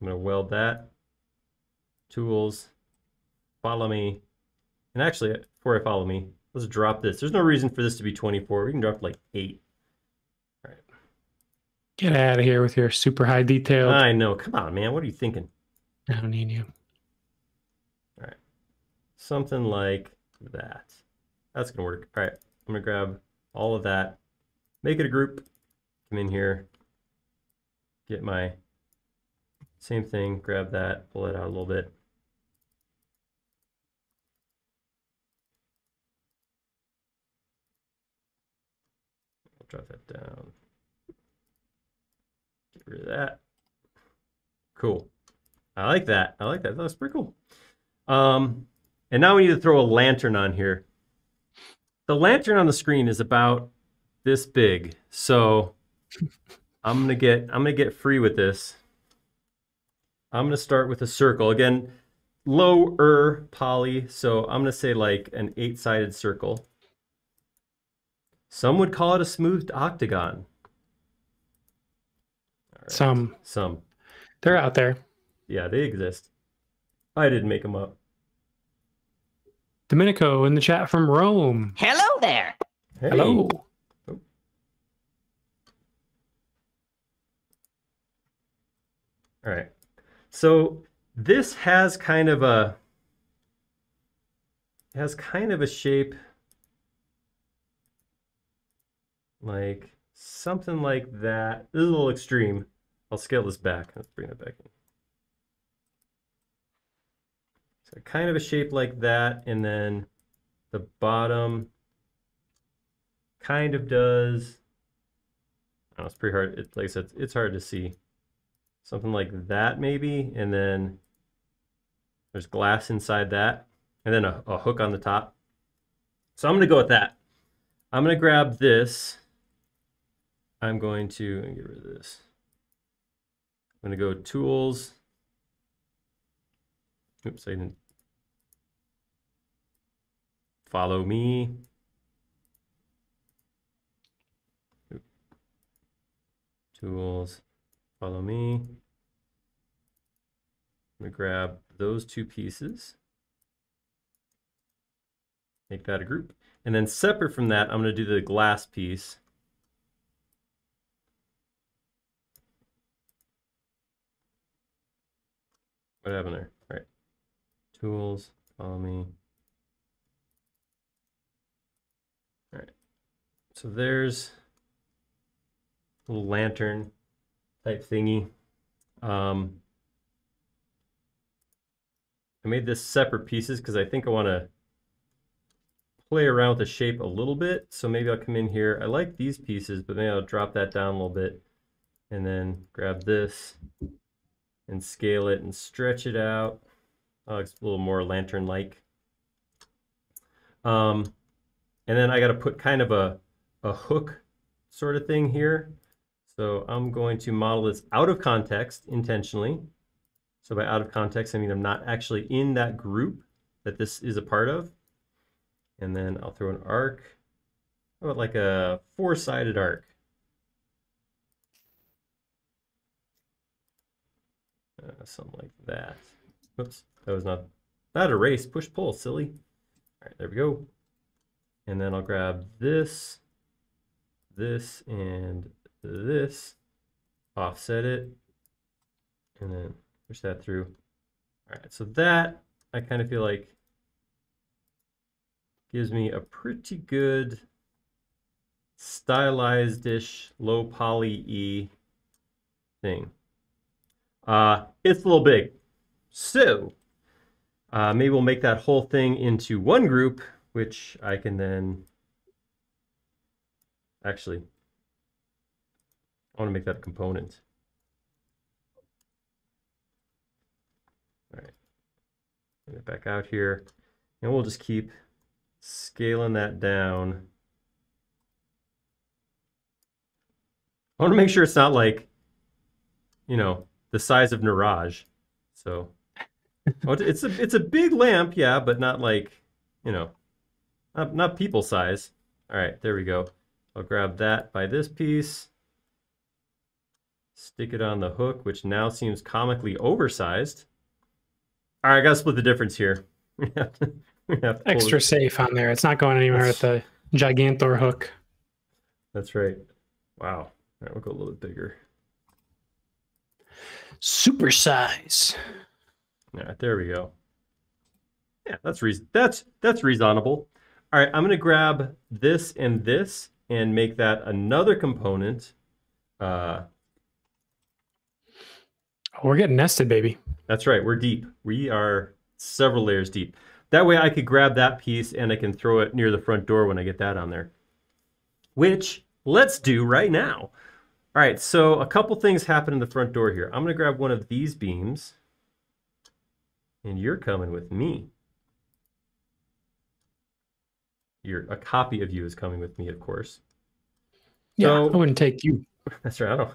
I'm going to weld that. Tools. Follow me. And actually, before I follow me, let's drop this. There's no reason for this to be 24. We can drop like 8. Get out of here with your super high detail. I know. Come on, man. What are you thinking? I don't need you. All right. Something like that. That's going to work. All right. I'm going to grab all of that, make it a group, come in here, get my same thing, grab that, pull it out a little bit. I'll drop that down. Rid of that. Cool. I like that. I like that. That's pretty cool. Um, and now we need to throw a lantern on here. The lantern on the screen is about this big. So I'm gonna get I'm gonna get free with this. I'm gonna start with a circle. Again, lower poly, so I'm gonna say like an eight-sided circle. Some would call it a smoothed octagon. All right. Some Some. they're out there. Yeah, they exist. I didn't make them up. Domenico in the chat from Rome. Hello there. Hey. Hello. Oh. All right. So this has kind of a has kind of a shape like something like that. This is a little extreme. I'll scale this back. Let's bring that back in. So kind of a shape like that, and then the bottom kind of does. Know, it's pretty hard. It, like I said, it's hard to see something like that maybe and then there's glass inside that and then a, a hook on the top so i'm going to go with that i'm going to grab this i'm going to get rid of this i'm going to go tools oops i didn't follow me tools, follow me. I'm gonna grab those two pieces, make that a group. And then separate from that, I'm gonna do the glass piece. What happened there? Right. Tools, follow me. All right. So there's a little lantern type thingy. Um, I made this separate pieces because I think I want to play around with the shape a little bit. So maybe I'll come in here. I like these pieces, but maybe I'll drop that down a little bit and then grab this and scale it and stretch it out. Oh, it's a little more lantern-like. Um, and then I got to put kind of a, a hook sort of thing here. So I'm going to model this out of context intentionally. So by out of context, I mean I'm not actually in that group that this is a part of. And then I'll throw an arc. How about like a four-sided arc? Uh, something like that. Oops, that was not, not erase, push pull, silly. All right, there we go. And then I'll grab this, this, and this, offset it, and then push that through. All right, so that I kind of feel like gives me a pretty good stylized-ish low poly E thing. Uh, it's a little big. So uh, maybe we'll make that whole thing into one group, which I can then actually, I want to make that a component. All right, get it back out here, and we'll just keep scaling that down. I want to make sure it's not like, you know, the size of Niraj. So oh, it's a it's a big lamp, yeah, but not like, you know, not, not people size. All right, there we go. I'll grab that by this piece. Stick it on the hook, which now seems comically oversized. All right, I gotta split the difference here. [LAUGHS] we have to, we have to Extra safe on there. It's not going anywhere with the Gigantor hook. That's right. Wow. All right, we'll go a little bit bigger. Super size. All right, there we go. Yeah, that's reason. That's that's reasonable. All right, I'm gonna grab this and this and make that another component. Uh, oh, we're getting nested, baby. That's right. We're deep. We are several layers deep. That way, I could grab that piece and I can throw it near the front door when I get that on there. Which let's do right now. All right, so a couple things happen in the front door here. I'm going to grab one of these beams, and you're coming with me. You're, a copy of you is coming with me, of course. Yeah, So- I wouldn't take you. That's right. I don't,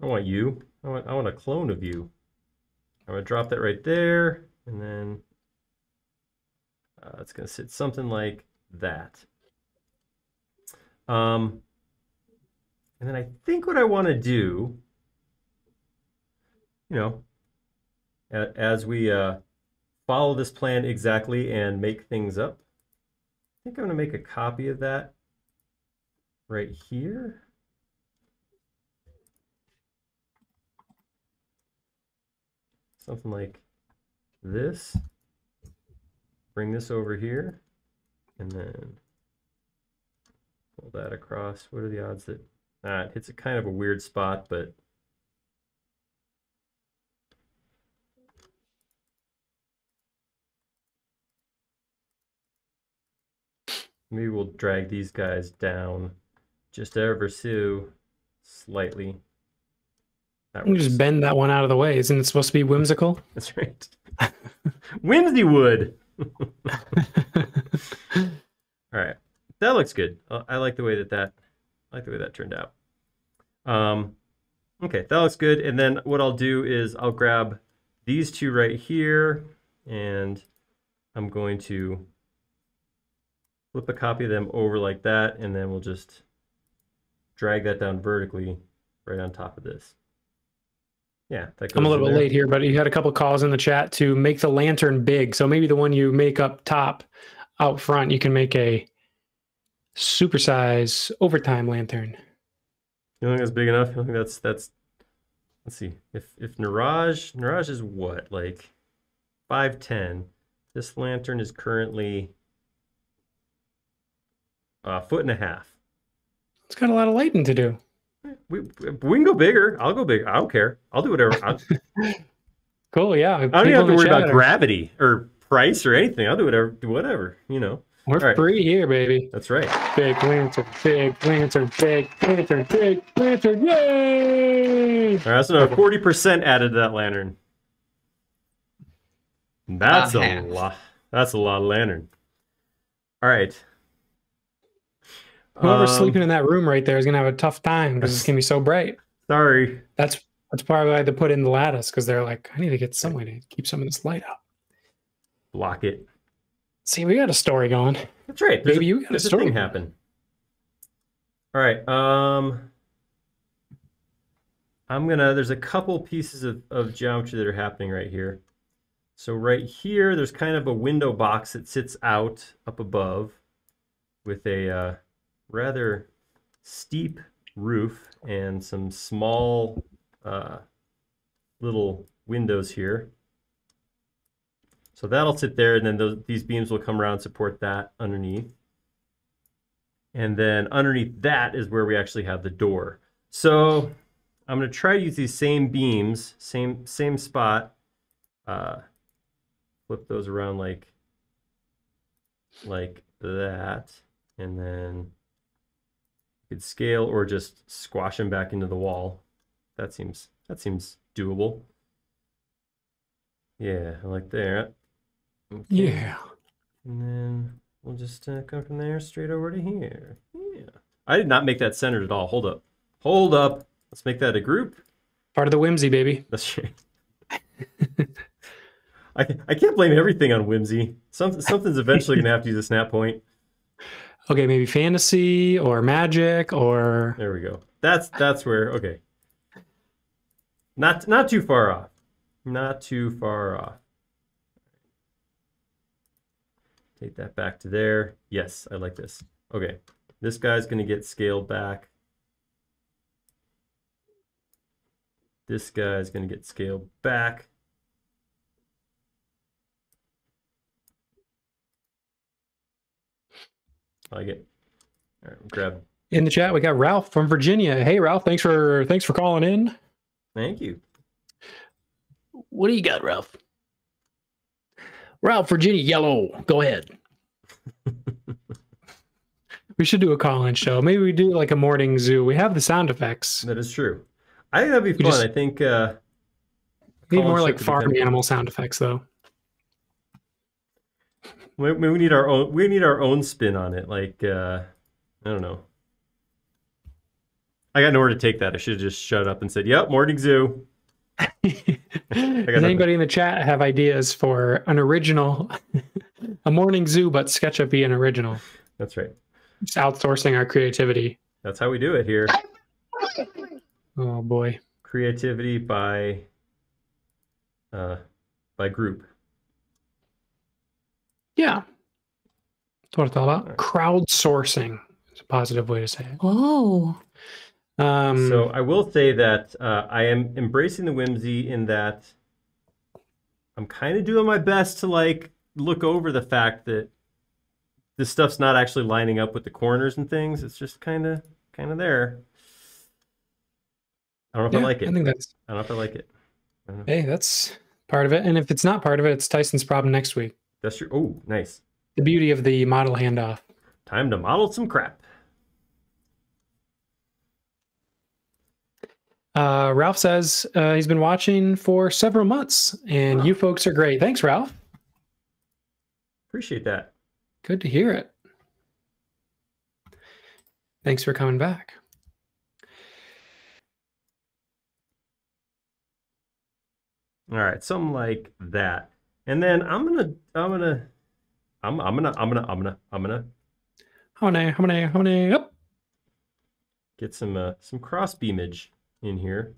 I want you. I want, I want a clone of you. I'm going to drop that right there, and then uh, it's going to sit something like that. Um, and then I think what I want to do, you know, as we uh, follow this plan exactly and make things up, I think I'm going to make a copy of that right here. Something like this. Bring this over here and then pull that across. What are the odds that Ah, it hits a kind of a weird spot, but maybe we'll drag these guys down just ever so slightly. That You just bend that one out of the way. Isn't it supposed to be whimsical? [LAUGHS] That's right. [LAUGHS] Whimsy wood. [LAUGHS] All right, that looks good. I like the way that that I like the way that turned out. Um, okay, that looks good. And then what I'll do is I'll grab these two right here, and I'm going to flip a copy of them over like that, and then we'll just drag that down vertically right on top of this. Yeah, that goes I'm a little bit late here, but you had a couple calls in the chat to make the lantern big. So maybe the one you make up top out front, you can make a supersize overtime lantern. You don't think that's big enough? You don't think that's that's let's see. If if Niraj Niraj is what, like five ten. This lantern is currently a foot and a half. It's got a lot of lighting to do. We we can go bigger. I'll go bigger. I don't care. I'll do whatever. I, [LAUGHS] Cool, yeah. I don't even have to worry about gravity or price or anything. I'll do whatever. Do whatever. You know. We're All right. free here, baby. That's right. Big lantern, big lantern, big lantern, big lantern. Yay! All right, that's another forty percent added to that lantern. That's Not a half. lot. That's a lot of lantern. All right. Whoever's Um, sleeping in that room right there is gonna have a tough time because it's gonna be so bright. Sorry. That's that's probably why they put in the lattice because they're like, I need to get some way to keep some of this light up. Block it. See, we got a story going. That's right. There's Maybe a, you got a there's a story. thing happen. All right. Um, I'm gonna. There's a couple pieces of, of geometry that are happening right here. So right here, there's kind of a window box that sits out up above with a uh, rather steep roof and some small uh, little windows here. So that'll sit there, and then those, these beams will come around support that underneath. And then underneath that is where we actually have the door. So I'm going to try to use these same beams, same same spot. Uh, flip those around like like that, and then you could scale or just squash them back into the wall. That seems that seems doable. Yeah, like that. Okay. Yeah. And then we'll just uh, come from there straight over to here. Yeah. I did not make that centered at all. Hold up. Hold up. Let's make that a group. Part of the whimsy, baby. [LAUGHS] That's right. I, I can't blame everything on whimsy. Some, something's eventually going to have to use a snap point. Okay, maybe fantasy or magic or There we go. That's that's where okay. Not not too far off. Not too far off. Take that back to there. Yes, I like this. Okay. This guy's going to get scaled back. This guy's going to get scaled back. I like it. All right, grab. in the chat we got Ralph from Virginia. Hey Ralph, thanks for thanks for calling in. Thank you. What do you got, Ralph? Ralph, Virginia, yellow. Go ahead. [LAUGHS] we should do a call-in show. Maybe we do like a morning zoo. We have the sound effects. That is true. I think that'd be We fun. just- I think uh, need more like farm animal sound effects, though. we, we need our own. We need our own spin on it. Like uh, I don't know. I got nowhere to take that. I should have just shut up and said, "Yep, morning zoo." Does anybody in the chat have ideas for an original, a morning zoo, but SketchUp be an original? That's right. Just outsourcing our creativity. That's how we do it here. Oh boy. Creativity by uh, by group. Yeah. That's what it's all about. Alright. Crowdsourcing is a positive way to say it. Oh. Um, So I will say that uh, I am embracing the whimsy in that I'm kind of doing my best to like look over the fact that this stuff's not actually lining up with the corners and things. It's just kind of kind of there. I don't know if yeah, I like it. I think that's I don't know if I like it. I hey, that's part of it. And if it's not part of it, it's Tyson's problem next week. That's true. Oh, nice. The beauty of the model handoff. Time to model some crap. Uh, Ralph says uh, he's been watching for several months, and you folks are great. Thanks, Ralph. Appreciate that. Good to hear it. Thanks for coming back. All right, something like that. And then I'm gonna, I'm gonna, I'm, I'm gonna, I'm gonna, I'm gonna, I'm gonna How many? How many? How many? Up. get some, uh, some cross beamage in here.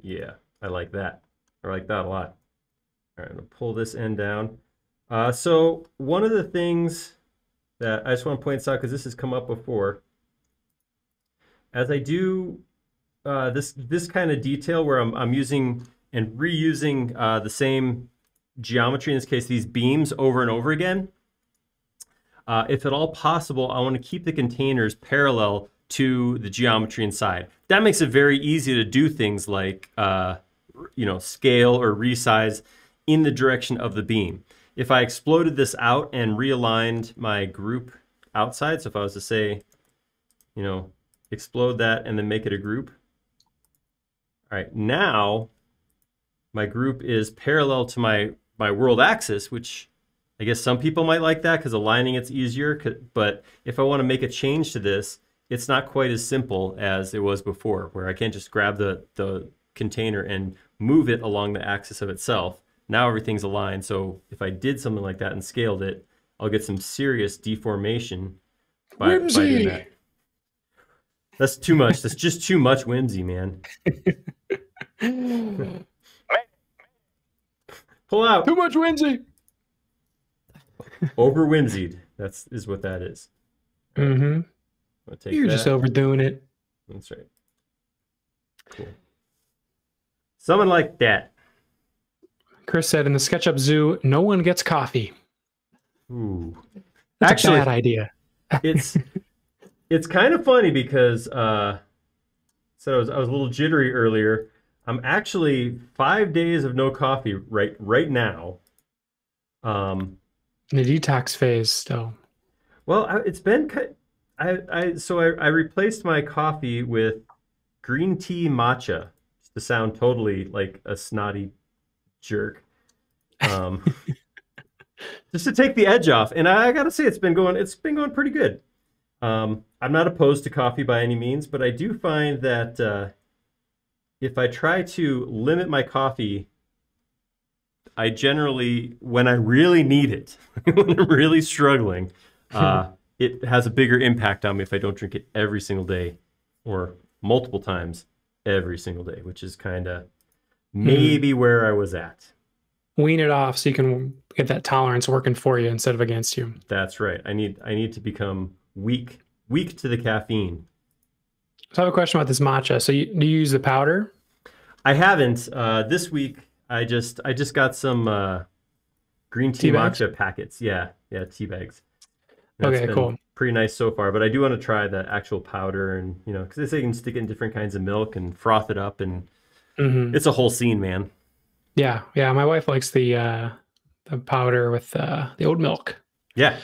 Yeah, I like that. I like that a lot. All right, I'm gonna pull this end down. Uh, so one of the things that I just want to point this out because this has come up before. As I do uh, this this kind of detail where I'm I'm using and reusing uh, the same geometry in this case these beams over and over again. Uh, if at all possible, I want to keep the containers parallel to the geometry inside. That makes it very easy to do things like, uh, you know, scale or resize in the direction of the beam. If I exploded this out and realigned my group outside, so if I was to say, you know, explode that and then make it a group. All right, now my group is parallel to my, my world axis, which I guess some people might like that because aligning it's easier. But if I want to make a change to this, it's not quite as simple as it was before, where I can't just grab the, the container and move it along the axis of itself. Now everything's aligned. So if I did something like that and scaled it, I'll get some serious deformation by, by doing that. That's too much. That's just too much whimsy, man. [LAUGHS] Pull out. Too much whimsy. Over whimsied. That's is what that is. Mm-hmm. You're that. just overdoing it. That's right. Cool. Someone like that. Chris said in the SketchUp Zoo, no one gets coffee. Ooh. That's Actually- a bad idea. It's it's kind of funny because uh so I was I was a little jittery earlier. I'm actually five days of no coffee right right now. Um In the detox phase still. Well, I, it's been I I so I, I replaced my coffee with green tea matcha to sound totally like a snotty jerk. Um, [LAUGHS] just to take the edge off, and I, gotta say it's been going it's been going pretty good. Um, I'm not opposed to coffee by any means, but I do find that uh, if I try to limit my coffee I generally, when I really need it, [LAUGHS] when I'm really struggling, uh, it has a bigger impact on me if I don't drink it every single day or multiple times every single day, which is kind of maybe where I was at. Wean it off so you can get that tolerance working for you instead of against you. That's right. I need I need to become weak weak to the caffeine. So I have a question about this matcha. So you, do you use the powder? I haven't uh, this week. I just I just got some uh, green tea Tea bags? matcha packets. Yeah, yeah, tea bags. Okay, cool. Pretty nice so far, but I do want to try the actual powder, and you know, because they say you can stick it in different kinds of milk and froth it up, and hmm it's a whole scene, man. Yeah, yeah. My wife likes the uh, the powder with uh, the oat milk. Yeah.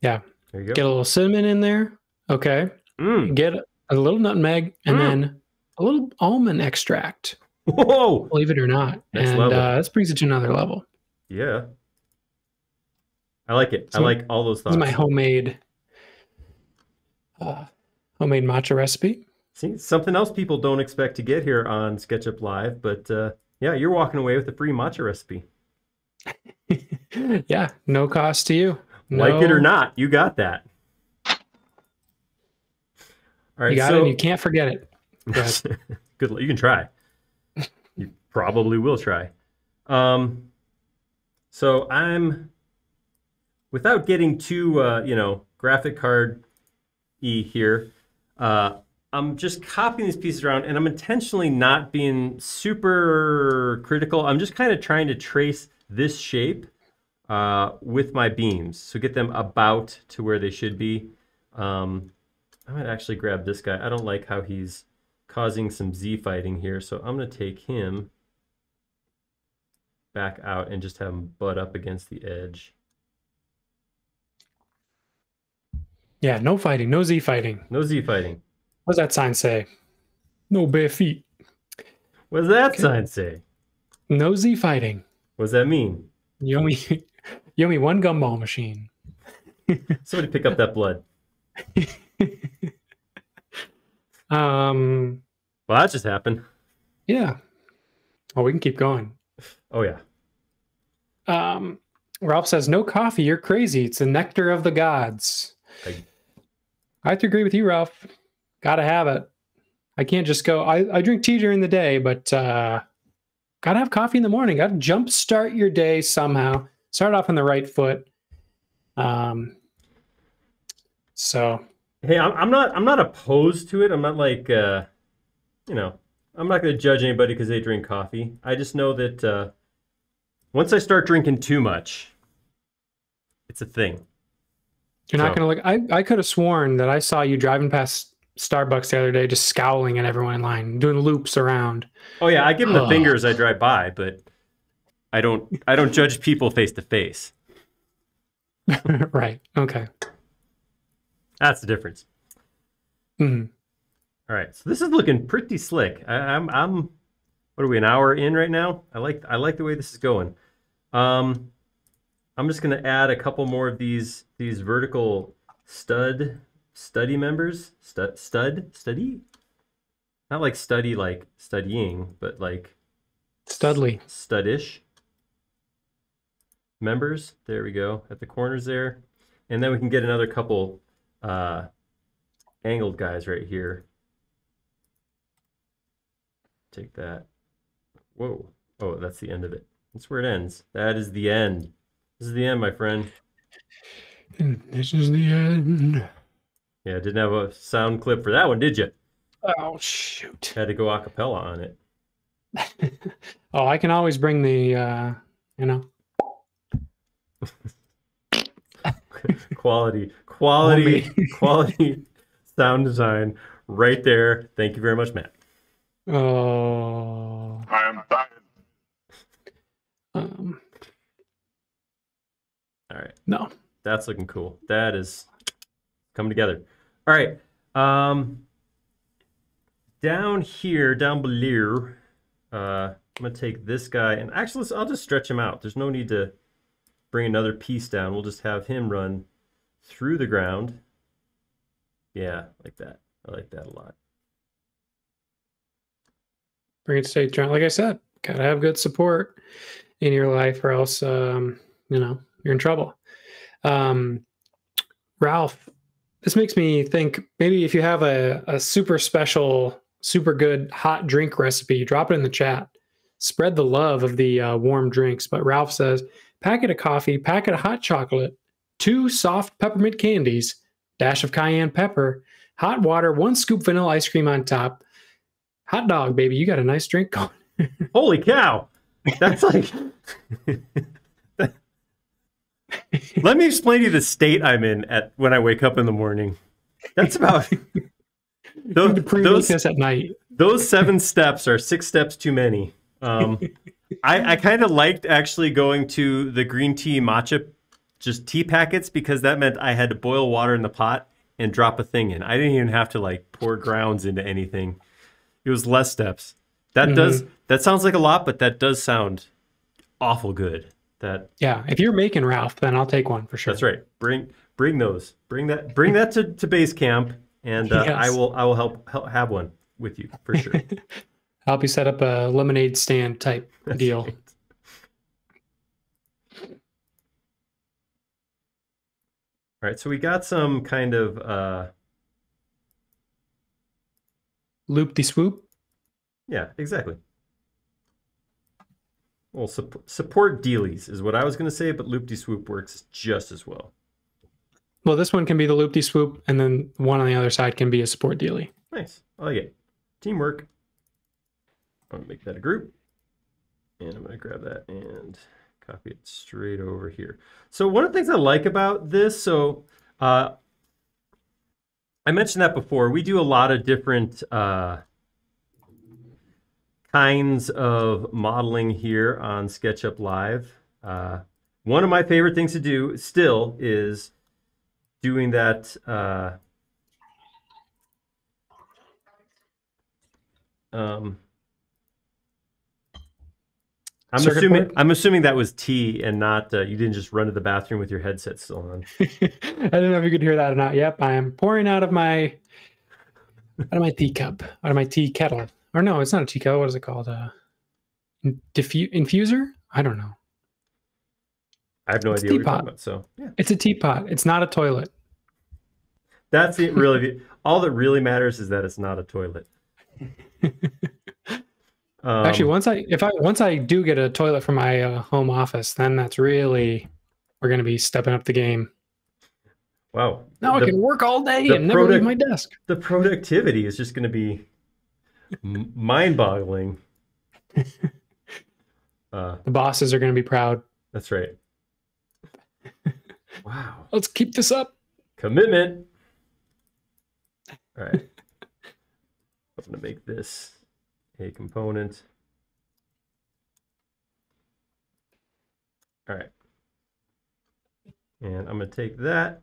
Yeah. There you go. Get a little cinnamon in there. Okay. Mm. Get a little nutmeg and Mm. then a little almond extract. Whoa. Believe it or not, Next and level. uh, this brings it to another level. Yeah. I like it. I like all those This thoughts. is my homemade uh, homemade matcha recipe. See, something else people don't expect to get here on SketchUp Live, but uh, yeah, you're walking away with a free matcha recipe. [LAUGHS] yeah, no cost to you. Like it or not, you got that. All right, you got so it. And you can't forget it. Go [LAUGHS] good. luck. You can try. Probably will try. Um, so I'm, without getting too, uh, you know, graphic card e here. Uh, I'm just copying these pieces around, and I'm intentionally not being super critical. I'm just kind of trying to trace this shape uh, with my beams, so get them about to where they should be. Um, I might actually grab this guy. I don't like how he's causing some Z fighting here, so I'm to take him back out and just have them butt up against the edge. Yeah, no fighting, no Z fighting. No Z fighting. What does that sign say? No bare feet. What does that Okay. sign say? No Z fighting. What does that mean? You owe me, [LAUGHS] you owe me one gumball machine. [LAUGHS] Somebody pick up that blood. [LAUGHS] Um, Well, that just happened. yeah. Well, we can keep going. Oh, yeah. Um, Ralph says, "No coffee. You're crazy. It's the nectar of the gods." I- I have to agree with you, Ralph. Gotta have it. I can't just go. I, I drink tea during the day, but uh, gotta have coffee in the morning. Gotta jump start your day somehow. Start off on the right foot. Um. So Hey, I'm, I'm not I'm not opposed to it. I'm not like uh, you know I'm not going to judge anybody because they drink coffee. I just know that uh, once I start drinking too much, it's a thing. you're not gonna look. I I could have sworn that I saw you driving past Starbucks the other day, just scowling at everyone in line, doing loops around. Oh yeah, I give them the Ugh. finger as I drive by, but I don't I don't judge people face to face. right. Okay. That's the difference. Mhm. All right, so this is looking pretty slick. I, I'm I'm what are we an hour in right now? I like I like the way this is going. Um, I'm just gonna add a couple more of these these vertical stud study members. Stud stud study. Not like study like studying, but like Studly. studish members. There we go at the corners there, and then we can get another couple uh, angled guys right here. Take that. Whoa. Oh, that's the end of it. That's where it ends. That is the end. This is the end, my friend. This is the end. Yeah, didn't have a sound clip for that one, did you? Oh shoot. Had to go a cappella on it. [LAUGHS] oh, I can always bring the uh you know [LAUGHS] Quality, quality, quality sound design right there. Thank you very much, Matt. Oh I am tired. um All right. no. That's looking cool. That is coming together. All right. Um, down here, down below, uh, I'm gonna take this guy and actually, I'll just stretch him out. There's no need to bring another piece down. We'll just have him run through the ground. Yeah, like that. I like that a lot. Bring it straight down. Like I said, gotta have good support in your life or else um, you know, you're in trouble. Um Ralph, this makes me think maybe if you have a, a super special, super good hot drink recipe, drop it in the chat. Spread the love of the uh, warm drinks. But Ralph says, packet of coffee, packet of hot chocolate, two soft peppermint candies, dash of cayenne pepper, hot water, one scoop vanilla ice cream on top. Hot dog, baby. You got a nice drink going. [LAUGHS] Holy cow! That's like. Let me explain to you the state I'm in at when I wake up in the morning. That's about. [LAUGHS] Those, those, at night. those seven steps are six steps too many. Um, [LAUGHS] I, I kind of liked actually going to the green tea matcha, just tea packets, because that meant I had to boil water in the pot and drop a thing in. I didn't even have to like pour grounds into anything. It was less steps. That does that sounds like a lot, but that does sound awful good. That Yeah. If you're making Ralph, then I'll take one for sure. that's right. Bring bring those. Bring that bring that to, to base camp, and uh, I will I will help, help have one with you for sure. I'll [LAUGHS] help you set up a lemonade stand type [LAUGHS] deal. All right, so we got some kind of uh, Loop de swoop. yeah, exactly. Well, sup- support dealies is what I was going to say, but loop de swoop works just as well. Well, this one can be the loop de swoop, and then one on the other side can be a support dealie. Nice. I like it. Teamwork. I'm going to make that a group. And I'm going to grab that and copy it straight over here. So one of the things I like about this, so uh, I mentioned that before. We do a lot of different uh, kinds of modeling here on SketchUp Live. Uh, one of my favorite things to do still is doing that uh, Um, I'm Circuit assuming board? I'm assuming that was T and not uh, you didn't just run to the bathroom with your headset still on. [LAUGHS] I don't know if you could hear that or not. Yep, I am pouring out of my out of my teacup, out of my tea kettle. Or no, it's not a tea kettle. What is it called? Uh, diffu- infuser? I don't know. I have no It's idea what you're teapot. talking about. So yeah, It's a teapot. It's not a toilet. that's it. Really, all that really matters is that it's not a toilet. [LAUGHS] Um, Actually, once I if I once I do get a toilet for my uh, home office, then that's really we're going to be stepping up the game. wow. Now I can work all day and never leave my desk. the productivity is just going to be mind-boggling. [LAUGHS] uh, The bosses are going to be proud. that's right. [LAUGHS] Wow. Let's keep this up. Commitment. All right. [LAUGHS] I'm going to make this a component. All right. And I'm going to take that,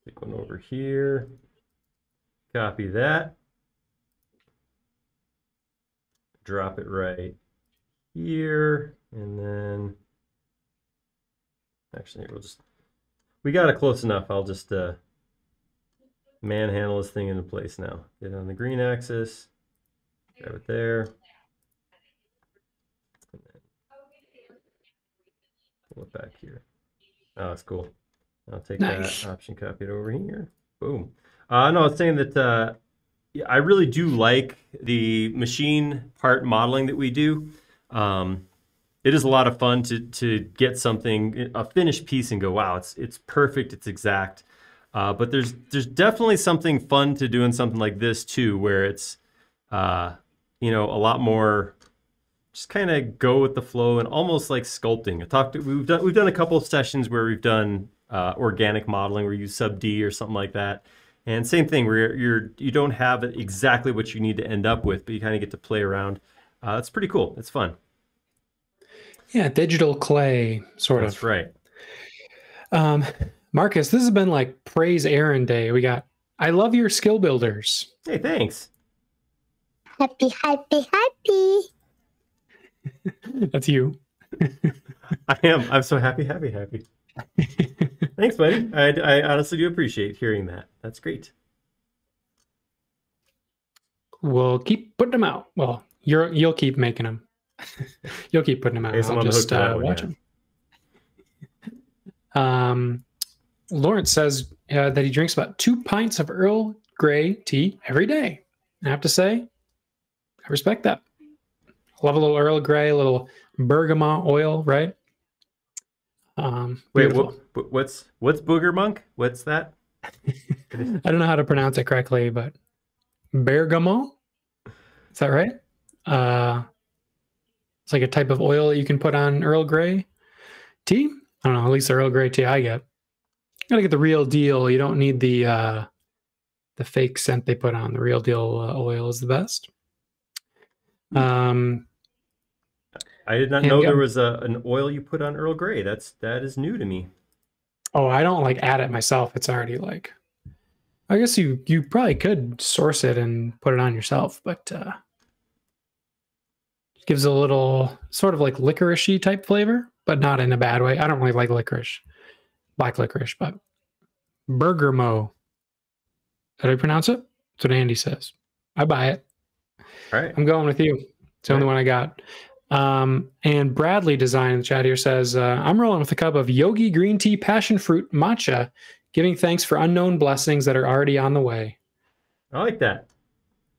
stick one over here, copy that, drop it right here, and then actually we'll just we got it close enough. I'll just uh, manhandle this thing into place now. Get it on the green axis, grab it there. Pull it back here. Oh, that's cool. I'll take Nice. that option, copy it over here. Boom. Uh, no, I was saying that uh, I really do like the machine part modeling that we do. Um, it is a lot of fun to to get something a finished piece and go, wow, it's it's perfect, it's exact. Uh, but there's there's definitely something fun to doing something like this too, where it's uh, you know a lot more just kind of go with the flow and almost like sculpting. I talked we've done we've done a couple of sessions where we've done uh, organic modeling where you use sub D or something like that. And same thing where you're, you're you don't have exactly what you need to end up with, but you kind of get to play around. Uh, it's pretty cool. It's fun. Yeah, digital clay, sort That's of. right. Um, Marcus, this has been like praise Aaron day. We got I love your skill builders. Hey, thanks. Happy, happy, happy. [LAUGHS] That's you. [LAUGHS] I am. I'm so happy, happy, happy. [LAUGHS] Thanks, buddy. I, I honestly do appreciate hearing that. That's great. We'll keep putting them out. Well, you're you'll keep making them. you'll keep putting them out. I guess I'm I'll just hook uh, watch them. Um, Lawrence says uh, that he drinks about two pints of Earl Grey tea every day. I have to say, I respect that. Love a little Earl Grey, a little bergamot oil, right? Um, Wait, what, what's what's booger monk? What's that? [LAUGHS] I don't know how to pronounce it correctly, but bergamot. Is that right? Uh, it's like a type of oil that you can put on Earl Grey tea. I don't know. At least the Earl Grey tea I get. Gotta get the real deal. You don't need the uh, the fake scent they put on. The real deal uh, oil is the best. Um, I did not know go- there was a, an oil you put on Earl Grey. That's that is new to me. oh, I don't like add it myself. It's already like. I guess you you probably could source it and put it on yourself, but uh, gives a little sort of like licoricey type flavor, but not in a bad way. I don't really like licorice, black licorice, but bergamot. Did I pronounce it? That's what Andy says. I buy it. All right. I'm going with you. It's the only one I got. Um, and Bradley Design in the chat here says, uh, I'm rolling with a cup of Yogi green tea passion fruit matcha, giving thanks for unknown blessings that are already on the way. I like that.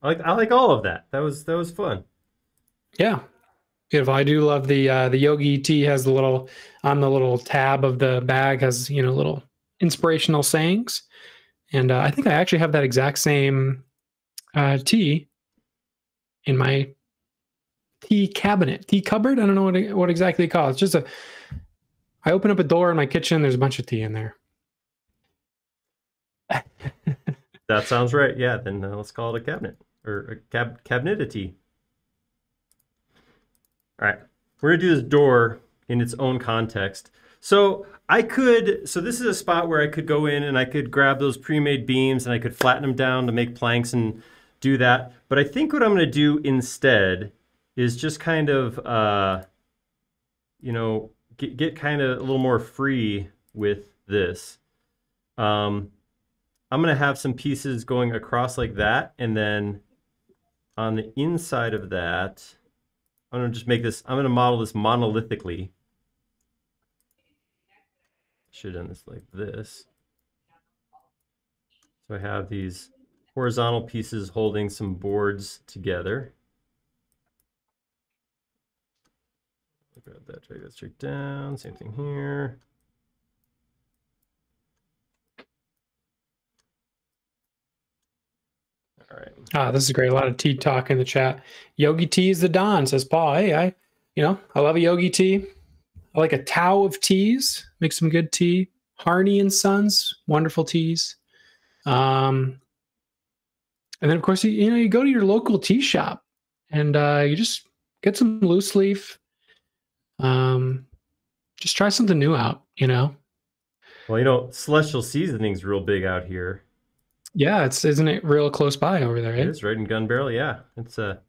I like I like all of that. That was that was fun. Yeah. Beautiful. I do love the uh, the Yogi tea has the little on the little tab of the bag has you know little inspirational sayings, and uh, I think I actually have that exact same uh, tea in my tea cabinet, tea cupboard. I don't know what it, what exactly it calls. It's just a. I open up a door in my kitchen. There's a bunch of tea in there. [LAUGHS] That sounds right. Yeah. Then uh, let's call it a cabinet or a cab cabinetity. All right. We're gonna do this door in its own context. So I could. So this is a spot where I could go in and I could grab those pre-made beams and I could flatten them down to make planks and do that. But I think what I'm gonna do instead is just kind of, uh, you know, get, get kind of a little more free with this. Um, I'm to have some pieces going across like that. And then on the inside of that, I'm gonna just make this, I'm gonna model this monolithically. Should end this like this. So I have these horizontal pieces holding some boards together. Grab that, drag that straight down, same thing here. All right. Ah, this is great. A lot of tea talk in the chat. Yogi tea is the Don, says Paul. Hey, I, you know, I love a yogi tea. I like a Tao of teas. Make some good tea. Harney and Sons, wonderful teas. Um, and then of course you, you know you go to your local tea shop and uh, you just get some loose leaf. Um, just try something new out. You know. Well, you know, Celestial Seasonings real big out here. Yeah, it's isn't it real close by over there? It Eh? is right in Gunbarrel. Yeah, it's a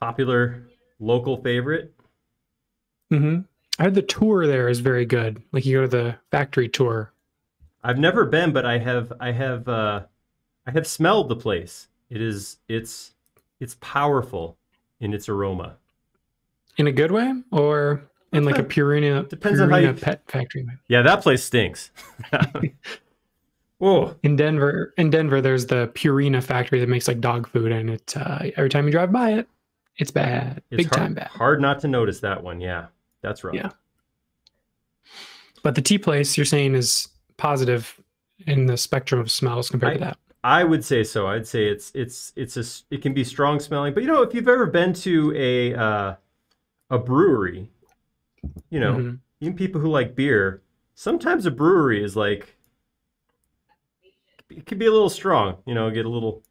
popular local favorite. Mm-hmm. I heard the tour there is very good. Like you go to the factory tour. I've never been, but I have. I have. Uh, I have smelled the place. It is. It's. It's powerful in its aroma. in a good way or in like a Purina Depends on how Purina you- pet factory Yeah, that place stinks. [LAUGHS] [LAUGHS] Whoa. in denver in denver there's the purina factory that makes like dog food and it uh, every time you drive by it it's bad It's big hard, time bad Hard not to notice that one. Yeah, that's right. Yeah. but the tea place you're saying is positive in the spectrum of smells compared to that I would say so. I'd say it's it's it's a it can be strong smelling, but you know if you've ever been to a uh, a brewery, you know Mhm. even people who like beer, sometimes a brewery is like it can be a little strong. You know, get a little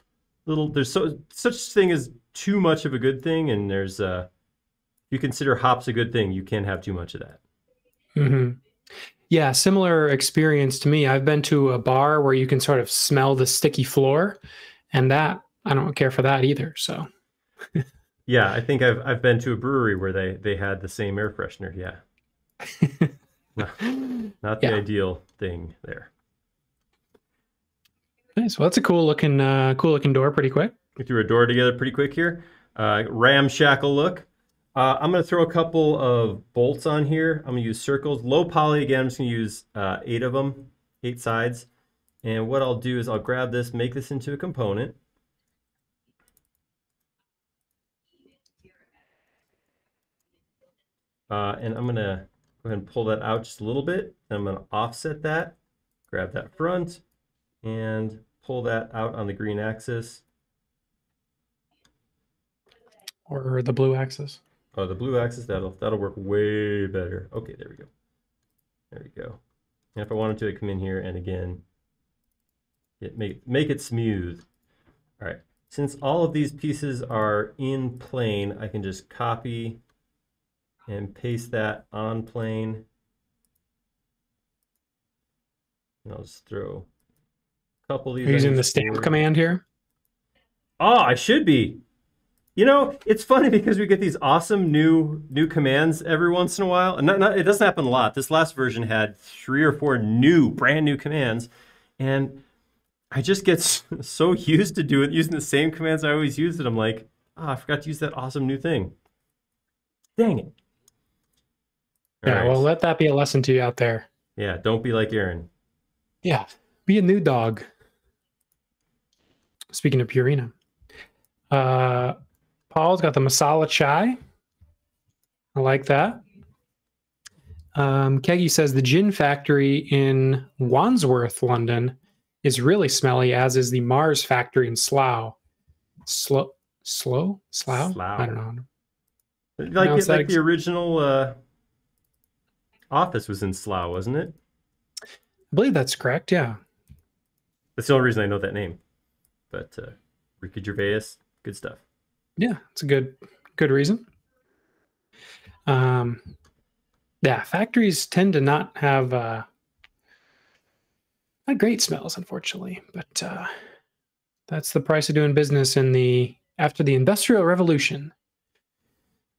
little. There's so such thing as too much of a good thing, and there's uh, if you consider hops a good thing, you can't have too much of that. Mhm. yeah similar experience to me i've been to a bar where you can sort of smell the sticky floor and that i don't care for that either so [LAUGHS] Yeah, I think I've I've been to a brewery where they they had the same air freshener. Yeah, [LAUGHS] No, not the Yeah. ideal thing there. Nice well that's a cool looking uh cool looking door pretty quick We threw a door together pretty quick here. Uh, ramshackle look. Uh, I'm going to throw a couple of bolts on here. I'm going to use circles. Low poly again. I'm just going to use uh, eight of them, eight sides. And what I'll do is I'll grab this, make this into a component. Uh, and I'm going to go ahead and pull that out just a little bit. I'm going to offset that, grab that front, and pull that out on the green axis. or the blue axis Oh, the blue axis, that'll that'll work way better. Okay, there we go. There we go. And if I wanted to, I come in here and again, it make make it smooth. All right. Since all of these pieces are in plane, I can just copy and paste that on plane. And I'll just throw couple of these. Using the stamp forward. command here. Oh, I should be. You know, it's funny [LAUGHS] because we get these awesome new new commands every once in a while. And not, not, it doesn't happen a lot. This last version had three or four new, brand new commands, and I just get [LAUGHS] so used to doing using the same commands I always use that I'm like, oh, I forgot to use that awesome new thing. Dang it. All yeah, right. well, let that be a lesson to you out there. yeah, don't be like Aaron. Yeah, be a new dog. Speaking of Purina, uh, Paul's got the masala chai. I like that. Um, Keggy says the gin factory in Wandsworth, London, is really smelly, as is the Mars factory in Slough. Slow, slow, Slough. Slough. I don't know. Like, that like ex- the original uh, office was in Slough, wasn't it? I believe that's correct. Yeah. That's the only reason I know that name. But uh, Ricky Gervais, good stuff. Yeah, it's a good good reason. Um, yeah, factories tend to not have uh, not great smells, unfortunately, but uh, that's the price of doing business in the after the Industrial Revolution,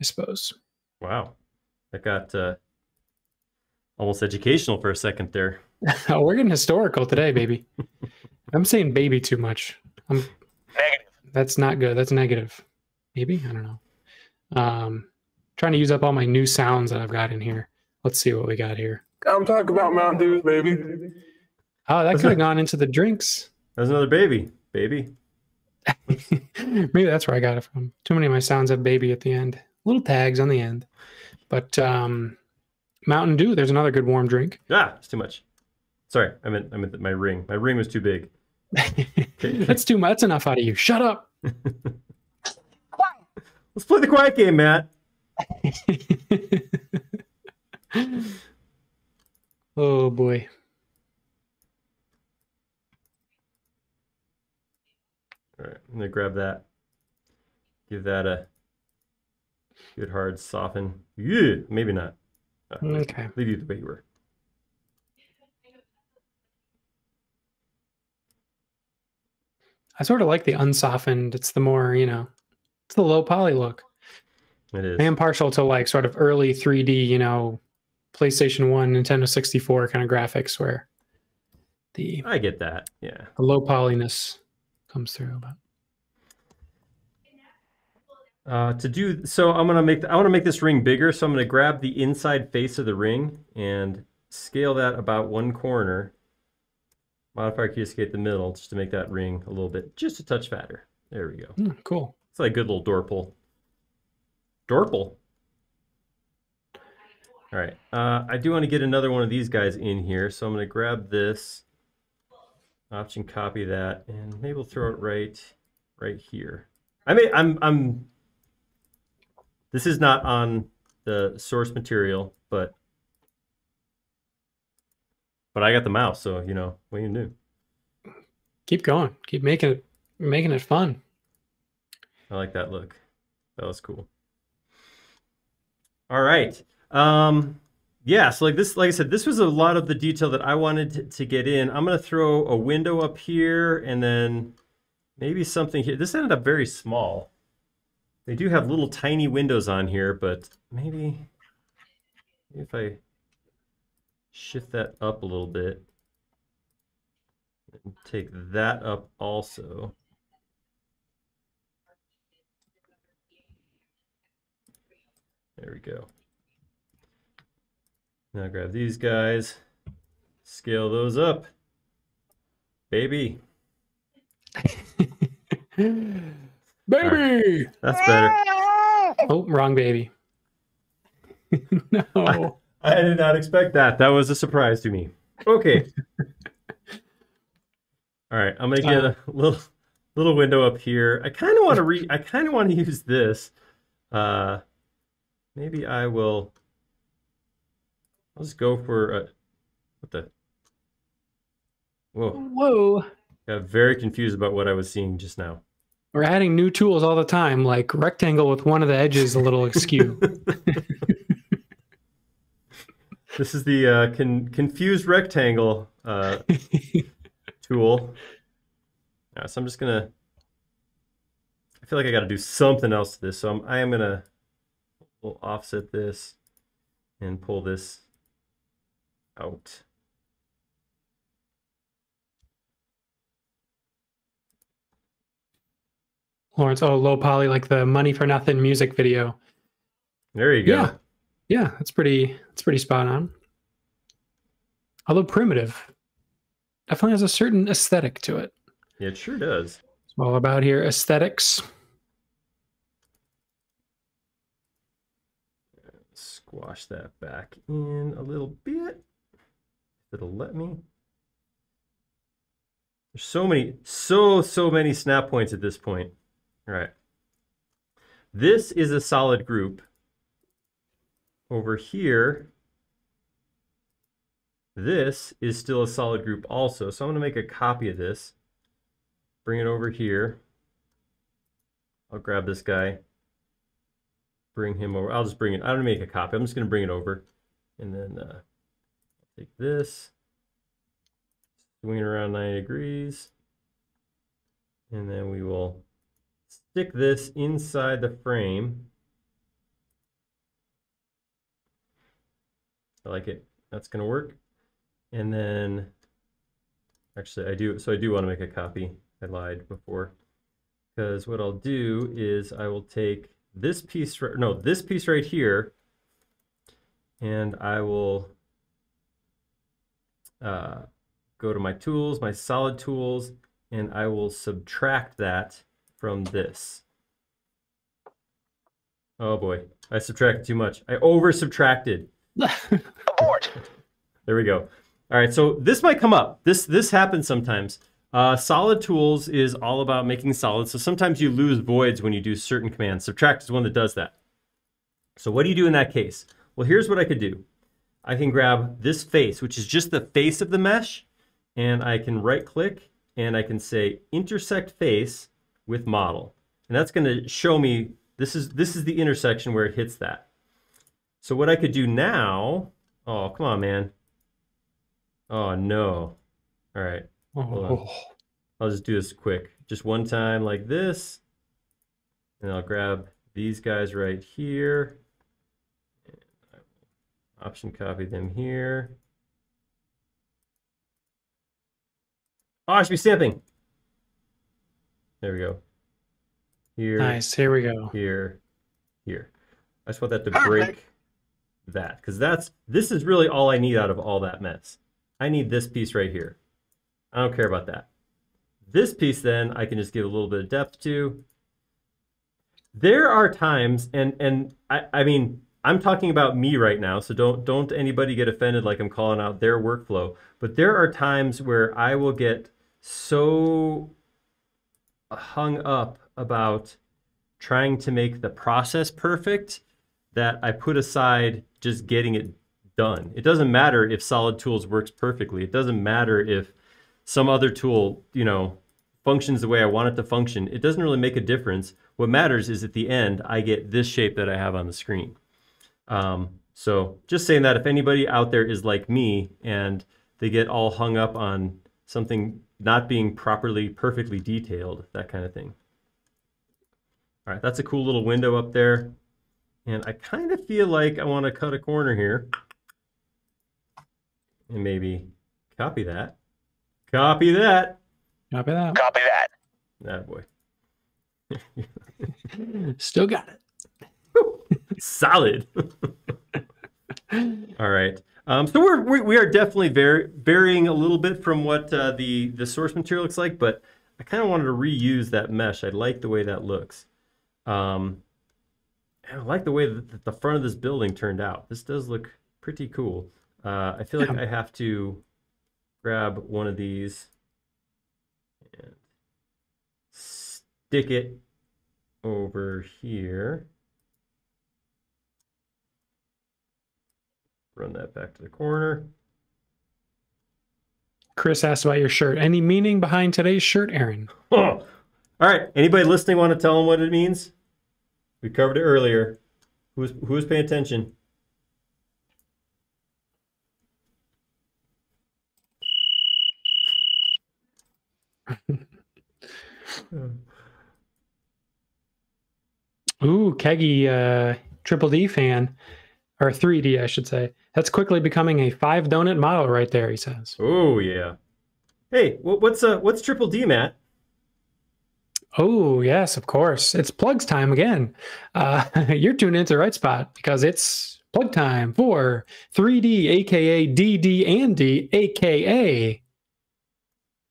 I suppose. Wow, that got uh, almost educational for a second there. oh, [LAUGHS] we're getting historical today, baby. [LAUGHS] I'm saying baby too much. I'm Negative. that's not good. That's negative. Maybe I don't know. Um, trying to use up all my new sounds that I've got in here. Let's see what we got here. I'm talking about Mountain Dew, baby. Oh, that could have gone into the drinks. There's another baby. Baby. [LAUGHS] Maybe that's where I got it from. Too many of my sounds have baby at the end. Little tags on the end. But um Mountain Dew, there's another good warm drink. Ah, it's too much. Sorry, I meant I meant that my ring. My ring was too big. That's too much. That's enough out of you. Shut up. [LAUGHS] Let's play the quiet game, Matt. [LAUGHS] oh boy. All right, I'm gonna grab that. Give that a good hard soften. Yeah, maybe not. Uh, Okay. Leave you the way you were. I sort of like the unsoftened. It's the more, you know, it's the low poly look. It is. I am partial to like sort of early 3D, you know, PlayStation 1, Nintendo 64 kind of graphics where the, I get that. Yeah. the low polyness comes through. But Uh, to do so, I'm gonna make. I want to make this ring bigger, so I'm gonna grab the inside face of the ring and scale that about one corner. Modifier key escape the middle, just to make that ring a little bit, just a touch fatter. There we go. hmm, cool. It's like a good little door pull. Door pull. All right. Uh, I do want to get another one of these guys in here, so I'm going to grab this, option copy that, and maybe we'll throw it right, right here. I mean, I'm, I'm. This is not on the source material, but, but I got the mouse, so you know what you do. Keep going. Keep making it, making it fun. I like that look. That was cool. All right. Um, yeah, so like this, like I said, this was a lot of the detail that I wanted to, to get in. I'm gonna throw a window up here and then maybe something here. This ended up very small. They do have little tiny windows on here, but maybe if I shift that up a little bit and take that up also. There we go. Now grab these guys, scale those up. Baby, [LAUGHS] Baby! that's better. [LAUGHS] Oh, wrong baby. [LAUGHS] no. I did not expect that. That was a surprise to me. Okay. [LAUGHS] All right, I'm gonna get a little little window up here. I kind of want to re. I kind of want to use this. Uh, maybe I will. I'll just go for a. What the? Whoa! Whoa. Got very confused about what I was seeing just now. We're adding new tools all the time, like rectangle with one of the edges a little [LAUGHS] askew. [LAUGHS] This is the uh, con- confused rectangle uh, [LAUGHS] tool. Yeah, so I'm just gonna. I feel like I got to do something else to this, so I'm, I am gonna we'll offset this and pull this out. Lawrence, oh, low poly, like the money for nothing music video. There you go. Yeah. Yeah, that's pretty that's pretty spot on. Although primitive. Definitely has a certain aesthetic to it. Yeah, it sure does. It's all about here aesthetics. Squash that back in a little bit. It'll let me. There's so many, so, so many snap points at this point. All right. This is a solid group. Over here, this is still a solid group also. So I'm going to make a copy of this. Bring it over here. I'll grab this guy. Bring him over. I'll just bring it. I don't make a copy. I'm just going to bring it over. And then uh, take this. Swing it around 90 degrees. And then we will stick this inside the frame. I like it. That's going to work. And then, actually, I do. So I do want to make a copy. I lied before. Because what I'll do is I will take this piece, no, this piece right here, and I will uh, go to my tools, my solid tools, and I will subtract that from this. Oh boy, I subtracted too much. I over subtracted. Abort. There we go. All right, so this might come up. This this happens sometimes. Uh, solid tools is all about making solids. So sometimes you lose voids when you do certain commands. Subtract is one that does that. So what do you do in that case? Well, here's what I could do. I can grab this face, which is just the face of the mesh, and I can right click and I can say intersect face with model. And that's going to show me this is this is the intersection where it hits that. So what I could do now, oh, come on, man. Oh, no. All right. Oh, I'll just do this quick. Just one time like this. And I'll grab these guys right here. And I will Option copy them here. Oh, I should be stamping. There we go. Here, nice. Here we go. here, here. I just want that to break that because that's this is really all I need out of all that mess. I need this piece right here. I don't care about that. This piece then I can just give a little bit of depth to. There are times, and and I, I mean I'm talking about me right now, so don't don't anybody get offended like I'm calling out their workflow. But there are times where I will get so hung up about trying to make the process perfect that I put aside just getting it done. It doesn't matter if Solid Tools works perfectly. It doesn't matter if some other tool, you know, functions the way I want it to function. It doesn't really make a difference. What matters is at the end, I get this shape that I have on the screen. Um, so just saying that if anybody out there is like me and they get all hung up on something not being properly, perfectly detailed, that kind of thing. All right, that's a cool little window up there. And I kind of feel like I want to cut a corner here. And maybe copy that. Copy that. Copy that. Copy that. That boy. [LAUGHS] Still got it. [LAUGHS] Solid. [LAUGHS] All right. Um, so we're, we we are definitely var- varying a little bit from what uh, the the source material looks like, but I kind of wanted to reuse that mesh. I like the way that looks. Um, and I like the way that the front of this building turned out. This does look pretty cool. Uh, I feel like Yeah. I have to grab one of these and stick it over here. Run that back to the corner. Chris asked about your shirt. Any meaning behind today's shirt, Aaron? Oh. [LAUGHS] All right. Anybody listening want to tell them what it means? We covered it earlier. Who's who's paying attention? [LAUGHS] Ooh, Keggy, uh, Triple D fan, or 3D, I should say. That's quickly becoming a five donut model right there, he says. Oh yeah. Hey, what's uh what's triple D, Matt? Oh, yes, of course. It's plugs time again. Uh, [LAUGHS] you're tuned into the right spot because it's plug time for 3D, aka DD and D, aka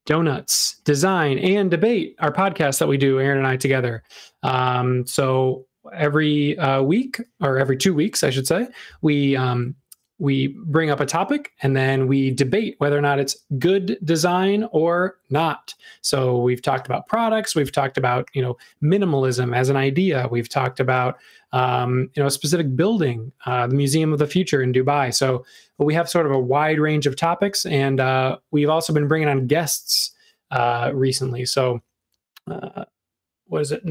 Donuts, Design, and Debate, our podcast that we do, Aaron and I together. Um, so every uh, week, or every two weeks, I should say, we um, we bring up a topic and then we debate whether or not it's good design or not. So we've talked about products, we've talked about you know minimalism as an idea, we've talked about um, you know a specific building, uh, the Museum of the Future in Dubai. So we have sort of a wide range of topics, and uh, we've also been bringing on guests uh, recently. So uh, what is it?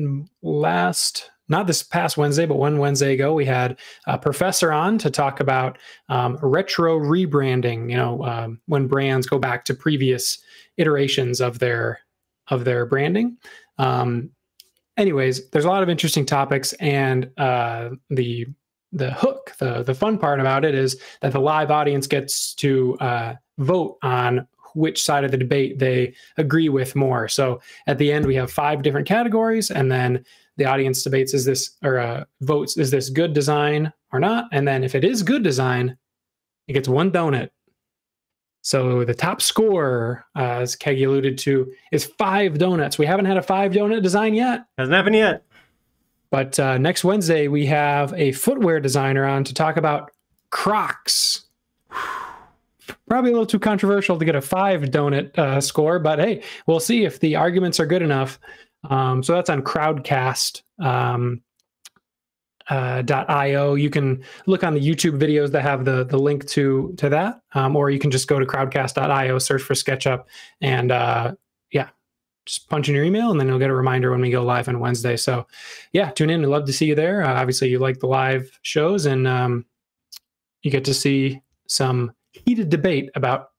Last not this past Wednesday, but one Wednesday ago, we had a professor on to talk about um, retro rebranding. You know, um, when brands go back to previous iterations of their of their branding. Um, anyways, there's a lot of interesting topics, and uh, the the hook, the the fun part about it is that the live audience gets to uh, vote on which side of the debate they agree with more. So at the end, we have five different categories, and then the audience debates is this or uh, votes is this good design or not, and then if it is good design, it gets one donut. So the top score, uh, as Keggy alluded to, is five donuts. We haven't had a five donut design yet, Hasn't happened yet. but uh, next Wednesday we have a footwear designer on to talk about Crocs. Probably a little too controversial to get a five donut uh, score, but hey, we'll see if the arguments are good enough. Um, so that's on Crowdcast. Um, uh, .io. You can look on the YouTube videos that have the the link to to that, um, or you can just go to crowdcast.io, search for SketchUp, and uh, yeah, just punch in your email, and then you'll get a reminder when we go live on Wednesday. So, yeah, tune in. We'd love to see you there. Uh, obviously, you like the live shows, and um, you get to see some heated debate about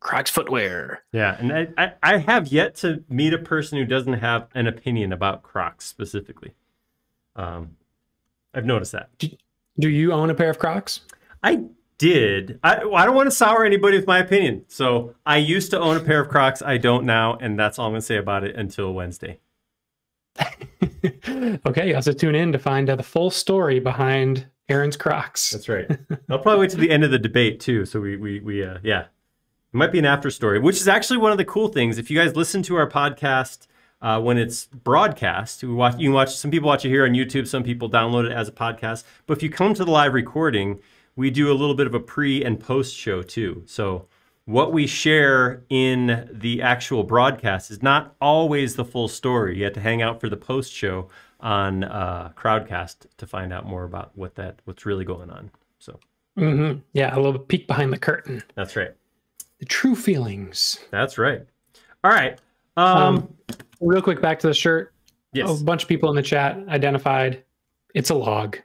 Crocs footwear. Yeah, and I, I, I have yet to meet a person who doesn't have an opinion about Crocs specifically. Um, I've noticed that. Do you own a pair of Crocs? I did. I, I don't want to sour anybody with my opinion. So I used to own a pair of Crocs. I don't now, and that's all I'm going to say about it until Wednesday. [LAUGHS] okay, you to tune in to find uh, the full story behind Aaron's Crocs. That's right. I'll probably wait to the end of the debate too. So we we we uh, yeah, it might be an after story, which is actually one of the cool things. If you guys listen to our podcast uh, when it's broadcast, we watch you can watch. Some people watch it here on YouTube. Some people download it as a podcast. But if you come to the live recording, we do a little bit of a pre and post show too. So what we share in the actual broadcast is not always the full story. You have to hang out for the post show on uh, Crowdcast to find out more about what that what's really going on. So hmm Yeah, a little peek behind the curtain. that's right. The true feelings. That's right. All right. Um, Um, real quick, back to the shirt. yes, A bunch of people in the chat identified it's a log.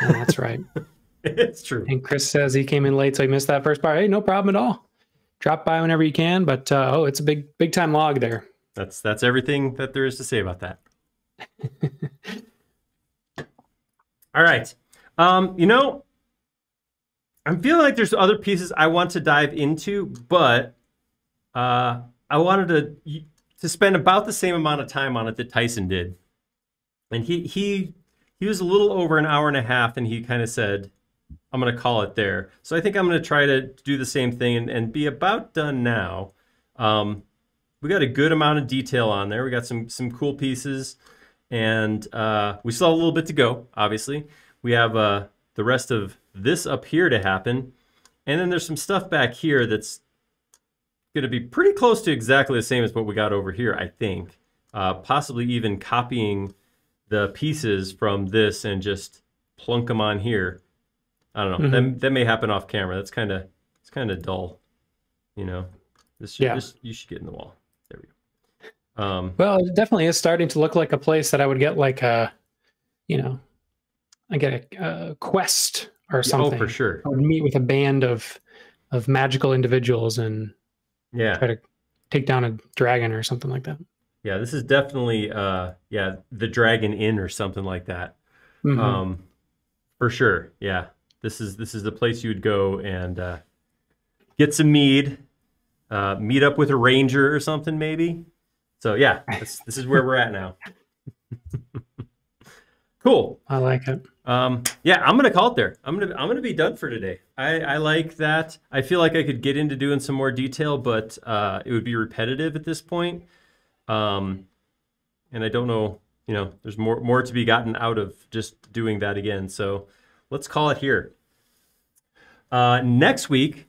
That's right. [LAUGHS] it's true. And Chris says he came in late, so he missed that first part. Hey, no problem at all. Drop by whenever you can. But uh, oh, it's a big, big time log there. That's that's everything that there is to say about that. All right. Um, you know, I'm feeling like there's other pieces I want to dive into, but uh, I wanted to to spend about the same amount of time on it that Tyson did, and he he he was a little over an hour and a half, and he kind of said, "I'm going to call it there." So I think I'm going to try to do the same thing and, and be about done now. Um, we got a good amount of detail on there. We got some some cool pieces, and uh, we still have a little bit to go. Obviously, we have uh, the rest of this up here to happen, and then there's some stuff back here that's going to be pretty close to exactly the same as what we got over here. I think, uh, possibly even copying the pieces from this and just plunk them on here. I don't know. That, that may happen off camera. That's kind of it's kind of dull, you know. This should, Yeah. this, you should get in the wall. There we go. Um, Well, it definitely is starting to look like a place that I would get like a, you know, I get a, a quest or something. oh, for sure. I would meet with a band of of magical individuals and Yeah, try to take down a dragon or something like that. yeah. This is definitely, uh, yeah, the Dragon Inn or something like that. Mhm. Um, for sure. Yeah, this is this is the place you would go and uh, get some mead, uh, meet up with a ranger or something maybe. So yeah, [LAUGHS] this, this is where we're at now. [LAUGHS] cool. I like it. Um, yeah, I'm gonna call it there. I'm gonna I'm gonna be done for today. I, I like that. I feel like I could get into doing some more detail, but uh, it would be repetitive at this point. Um, and I don't know. You know, there's more more to be gotten out of just doing that again. So let's call it here. Uh, next week,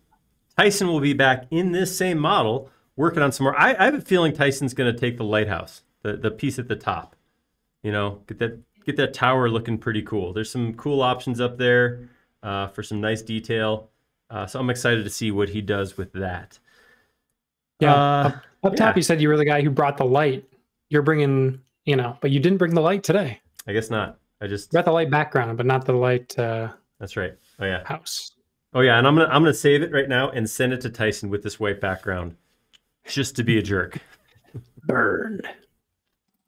Tyson will be back in this same model, working on some more. I, I have a feeling Tyson's going to take the lighthouse, the the piece at the top. You know, get that get that tower looking pretty cool. There's some cool options up there uh, for some nice detail. Uh, so I'm excited to see what he does with that. Yeah. Uh, up, up top, yeah. you said you were the guy who brought the light. You're bringing, you know, but you didn't bring the light today. I guess not. I just You got the light background, but not the light uh, that's right. Oh yeah. house. Oh yeah. And I'm gonna I'm gonna save it right now and send it to Tyson with this white background, just to be a jerk. Burn.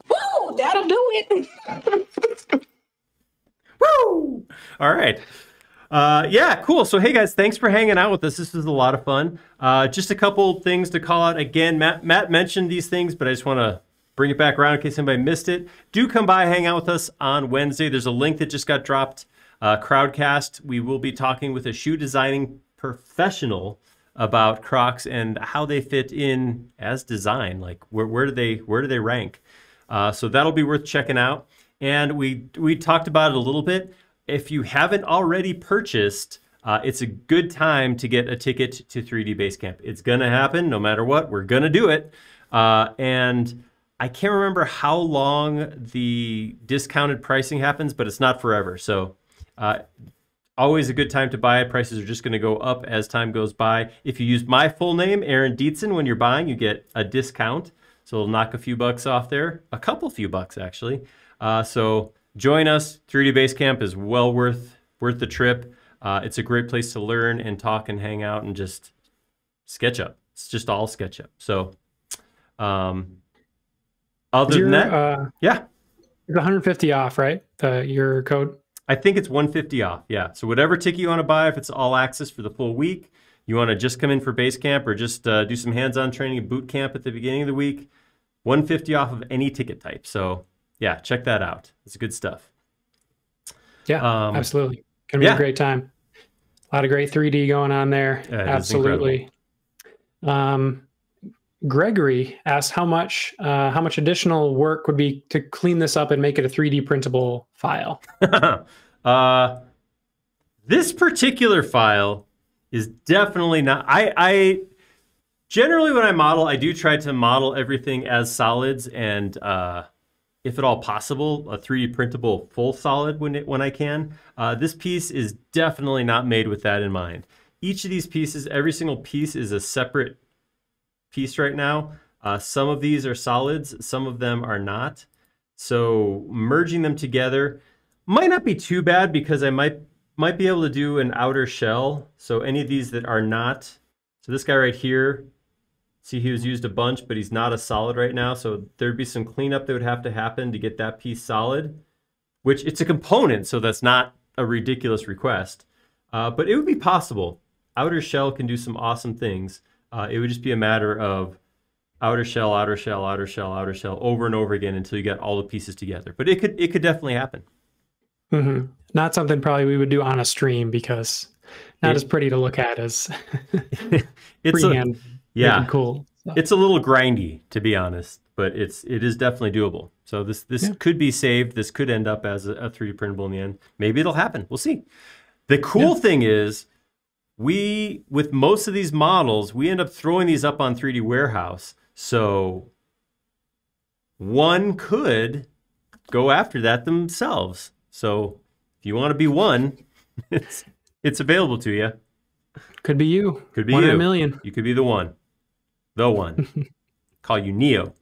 Woo, that'll do it. [LAUGHS] Woo! All right. Uh, yeah, cool. So, hey guys, thanks for hanging out with us. This was a lot of fun. Uh, just a couple things to call out. Again, Matt, Matt mentioned these things, but I just want to bring it back around in case anybody missed it. Do come by, hang out with us on Wednesday. There's a link that just got dropped. Uh, Crowdcast. We will be talking with a shoe designing professional about Crocs and how they fit in as design. Like where, where do they where do they rank? Uh, so that'll be worth checking out. And we we talked about it a little bit. If you haven't already purchased, uh, it's a good time to get a ticket to 3D Basecamp. It's gonna happen no matter what. We're gonna do it. Uh, and I can't remember how long the discounted pricing happens, but it's not forever. So uh, always a good time to buy it. Prices are just going to go up as time goes by. If you use my full name, Aaron Dietzen, when you're buying, you get a discount. So it'll knock a few bucks off there, a couple few bucks actually. Uh, so join us. 3D Basecamp is well worth worth the trip. Uh, it's a great place to learn and talk and hang out and just sketch up. It's just all sketch up. So, um, other Your, than that, uh, yeah, it's 150 off, right? The your code. I think it's 150 off. Yeah. So whatever ticket you want to buy, if it's all access for the full week, you want to just come in for base camp or just uh, do some hands-on training at boot camp at the beginning of the week, 150 off of any ticket type. So yeah, check that out. It's good stuff. Yeah, Um, absolutely. Gonna be yeah. a great time. A lot of great 3D going on there. Yeah, absolutely. Um, Gregory asked how much uh, how much additional work would be to clean this up and make it a 3D printable file. [LAUGHS] uh, this particular file is definitely not. I, I generally when I model, I do try to model everything as solids and, uh, if at all possible, a 3D printable full solid when it, when I can. Uh, this piece is definitely not made with that in mind. Each of these pieces, every single piece is a separate piece right now. Uh, some of these are solids, some of them are not. So merging them together might not be too bad because I might might be able to do an outer shell. So any of these that are not, so this guy right here, see he was used a bunch, but he's not a solid right now. So there'd be some cleanup that would have to happen to get that piece solid, which it's a component, so that's not a ridiculous request. Uh, but it would be possible. Outer shell can do some awesome things. Uh, it would just be a matter of outer shell, outer shell, outer shell, outer shell over and over again until you get all the pieces together. But it could it could definitely happen. hmm Not something probably we would do on a stream because not It- as pretty to look at as [LAUGHS] It's a, yeah, cool. So, it's a little grindy to be honest, but it's it is definitely doable. So this this Yeah. could be saved. This could end up as a, a 3D printable in the end. Maybe it'll happen. We'll see. The cool thing is we with most of these models, we end up throwing these up on 3D warehouse. So one could go after that themselves. So if you want to be one, [LAUGHS] it's it's available to you. could be you. Could be One in you. a million. You could be the one. The one. [LAUGHS] Call you Neo.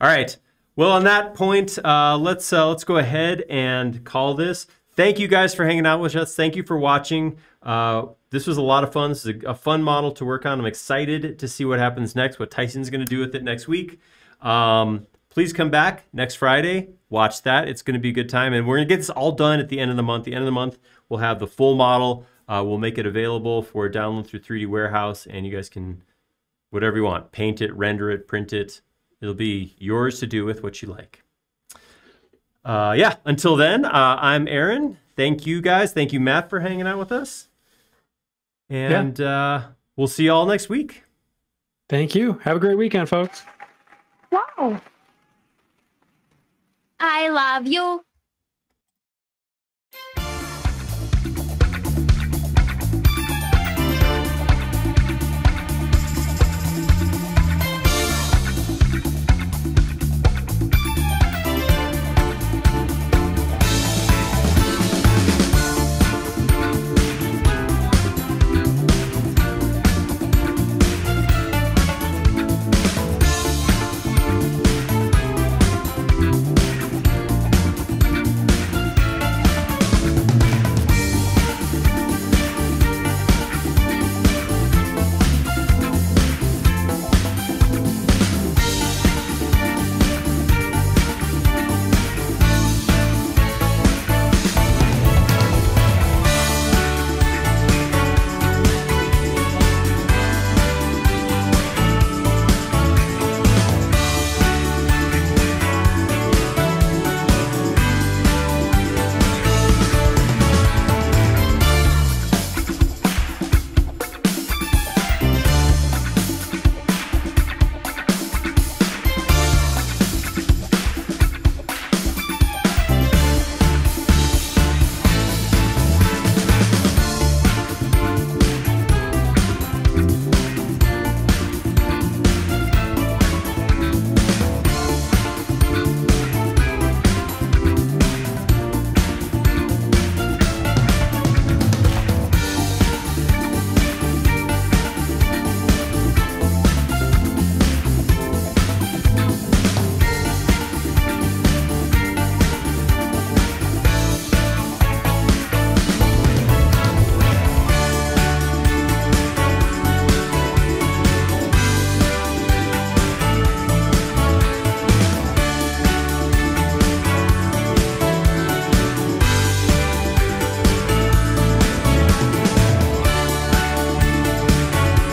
All right. Well, on that point, uh, let's uh, let's go ahead and call this. Thank you guys for hanging out with us. Thank you for watching. Uh, this was a lot of fun. This is a, a fun model to work on. I'm excited to see what happens next. What Tyson's going to do with it next week. Um, please come back next Friday. Watch that. It's going to be a good time, and we're going to get this all done at the end of the month. The end of the month, we'll have the full model. Uh, we'll make it available for download through 3D Warehouse, and you guys can whatever you want paint it, render it, print it. It'll be yours to do with what you like. Uh, yeah, until then, uh, I'm Aaron. Thank you guys. Thank you, Matt, for hanging out with us. And uh, we'll see you all next week. Thank you. Have a great weekend, folks. Wow. I love you.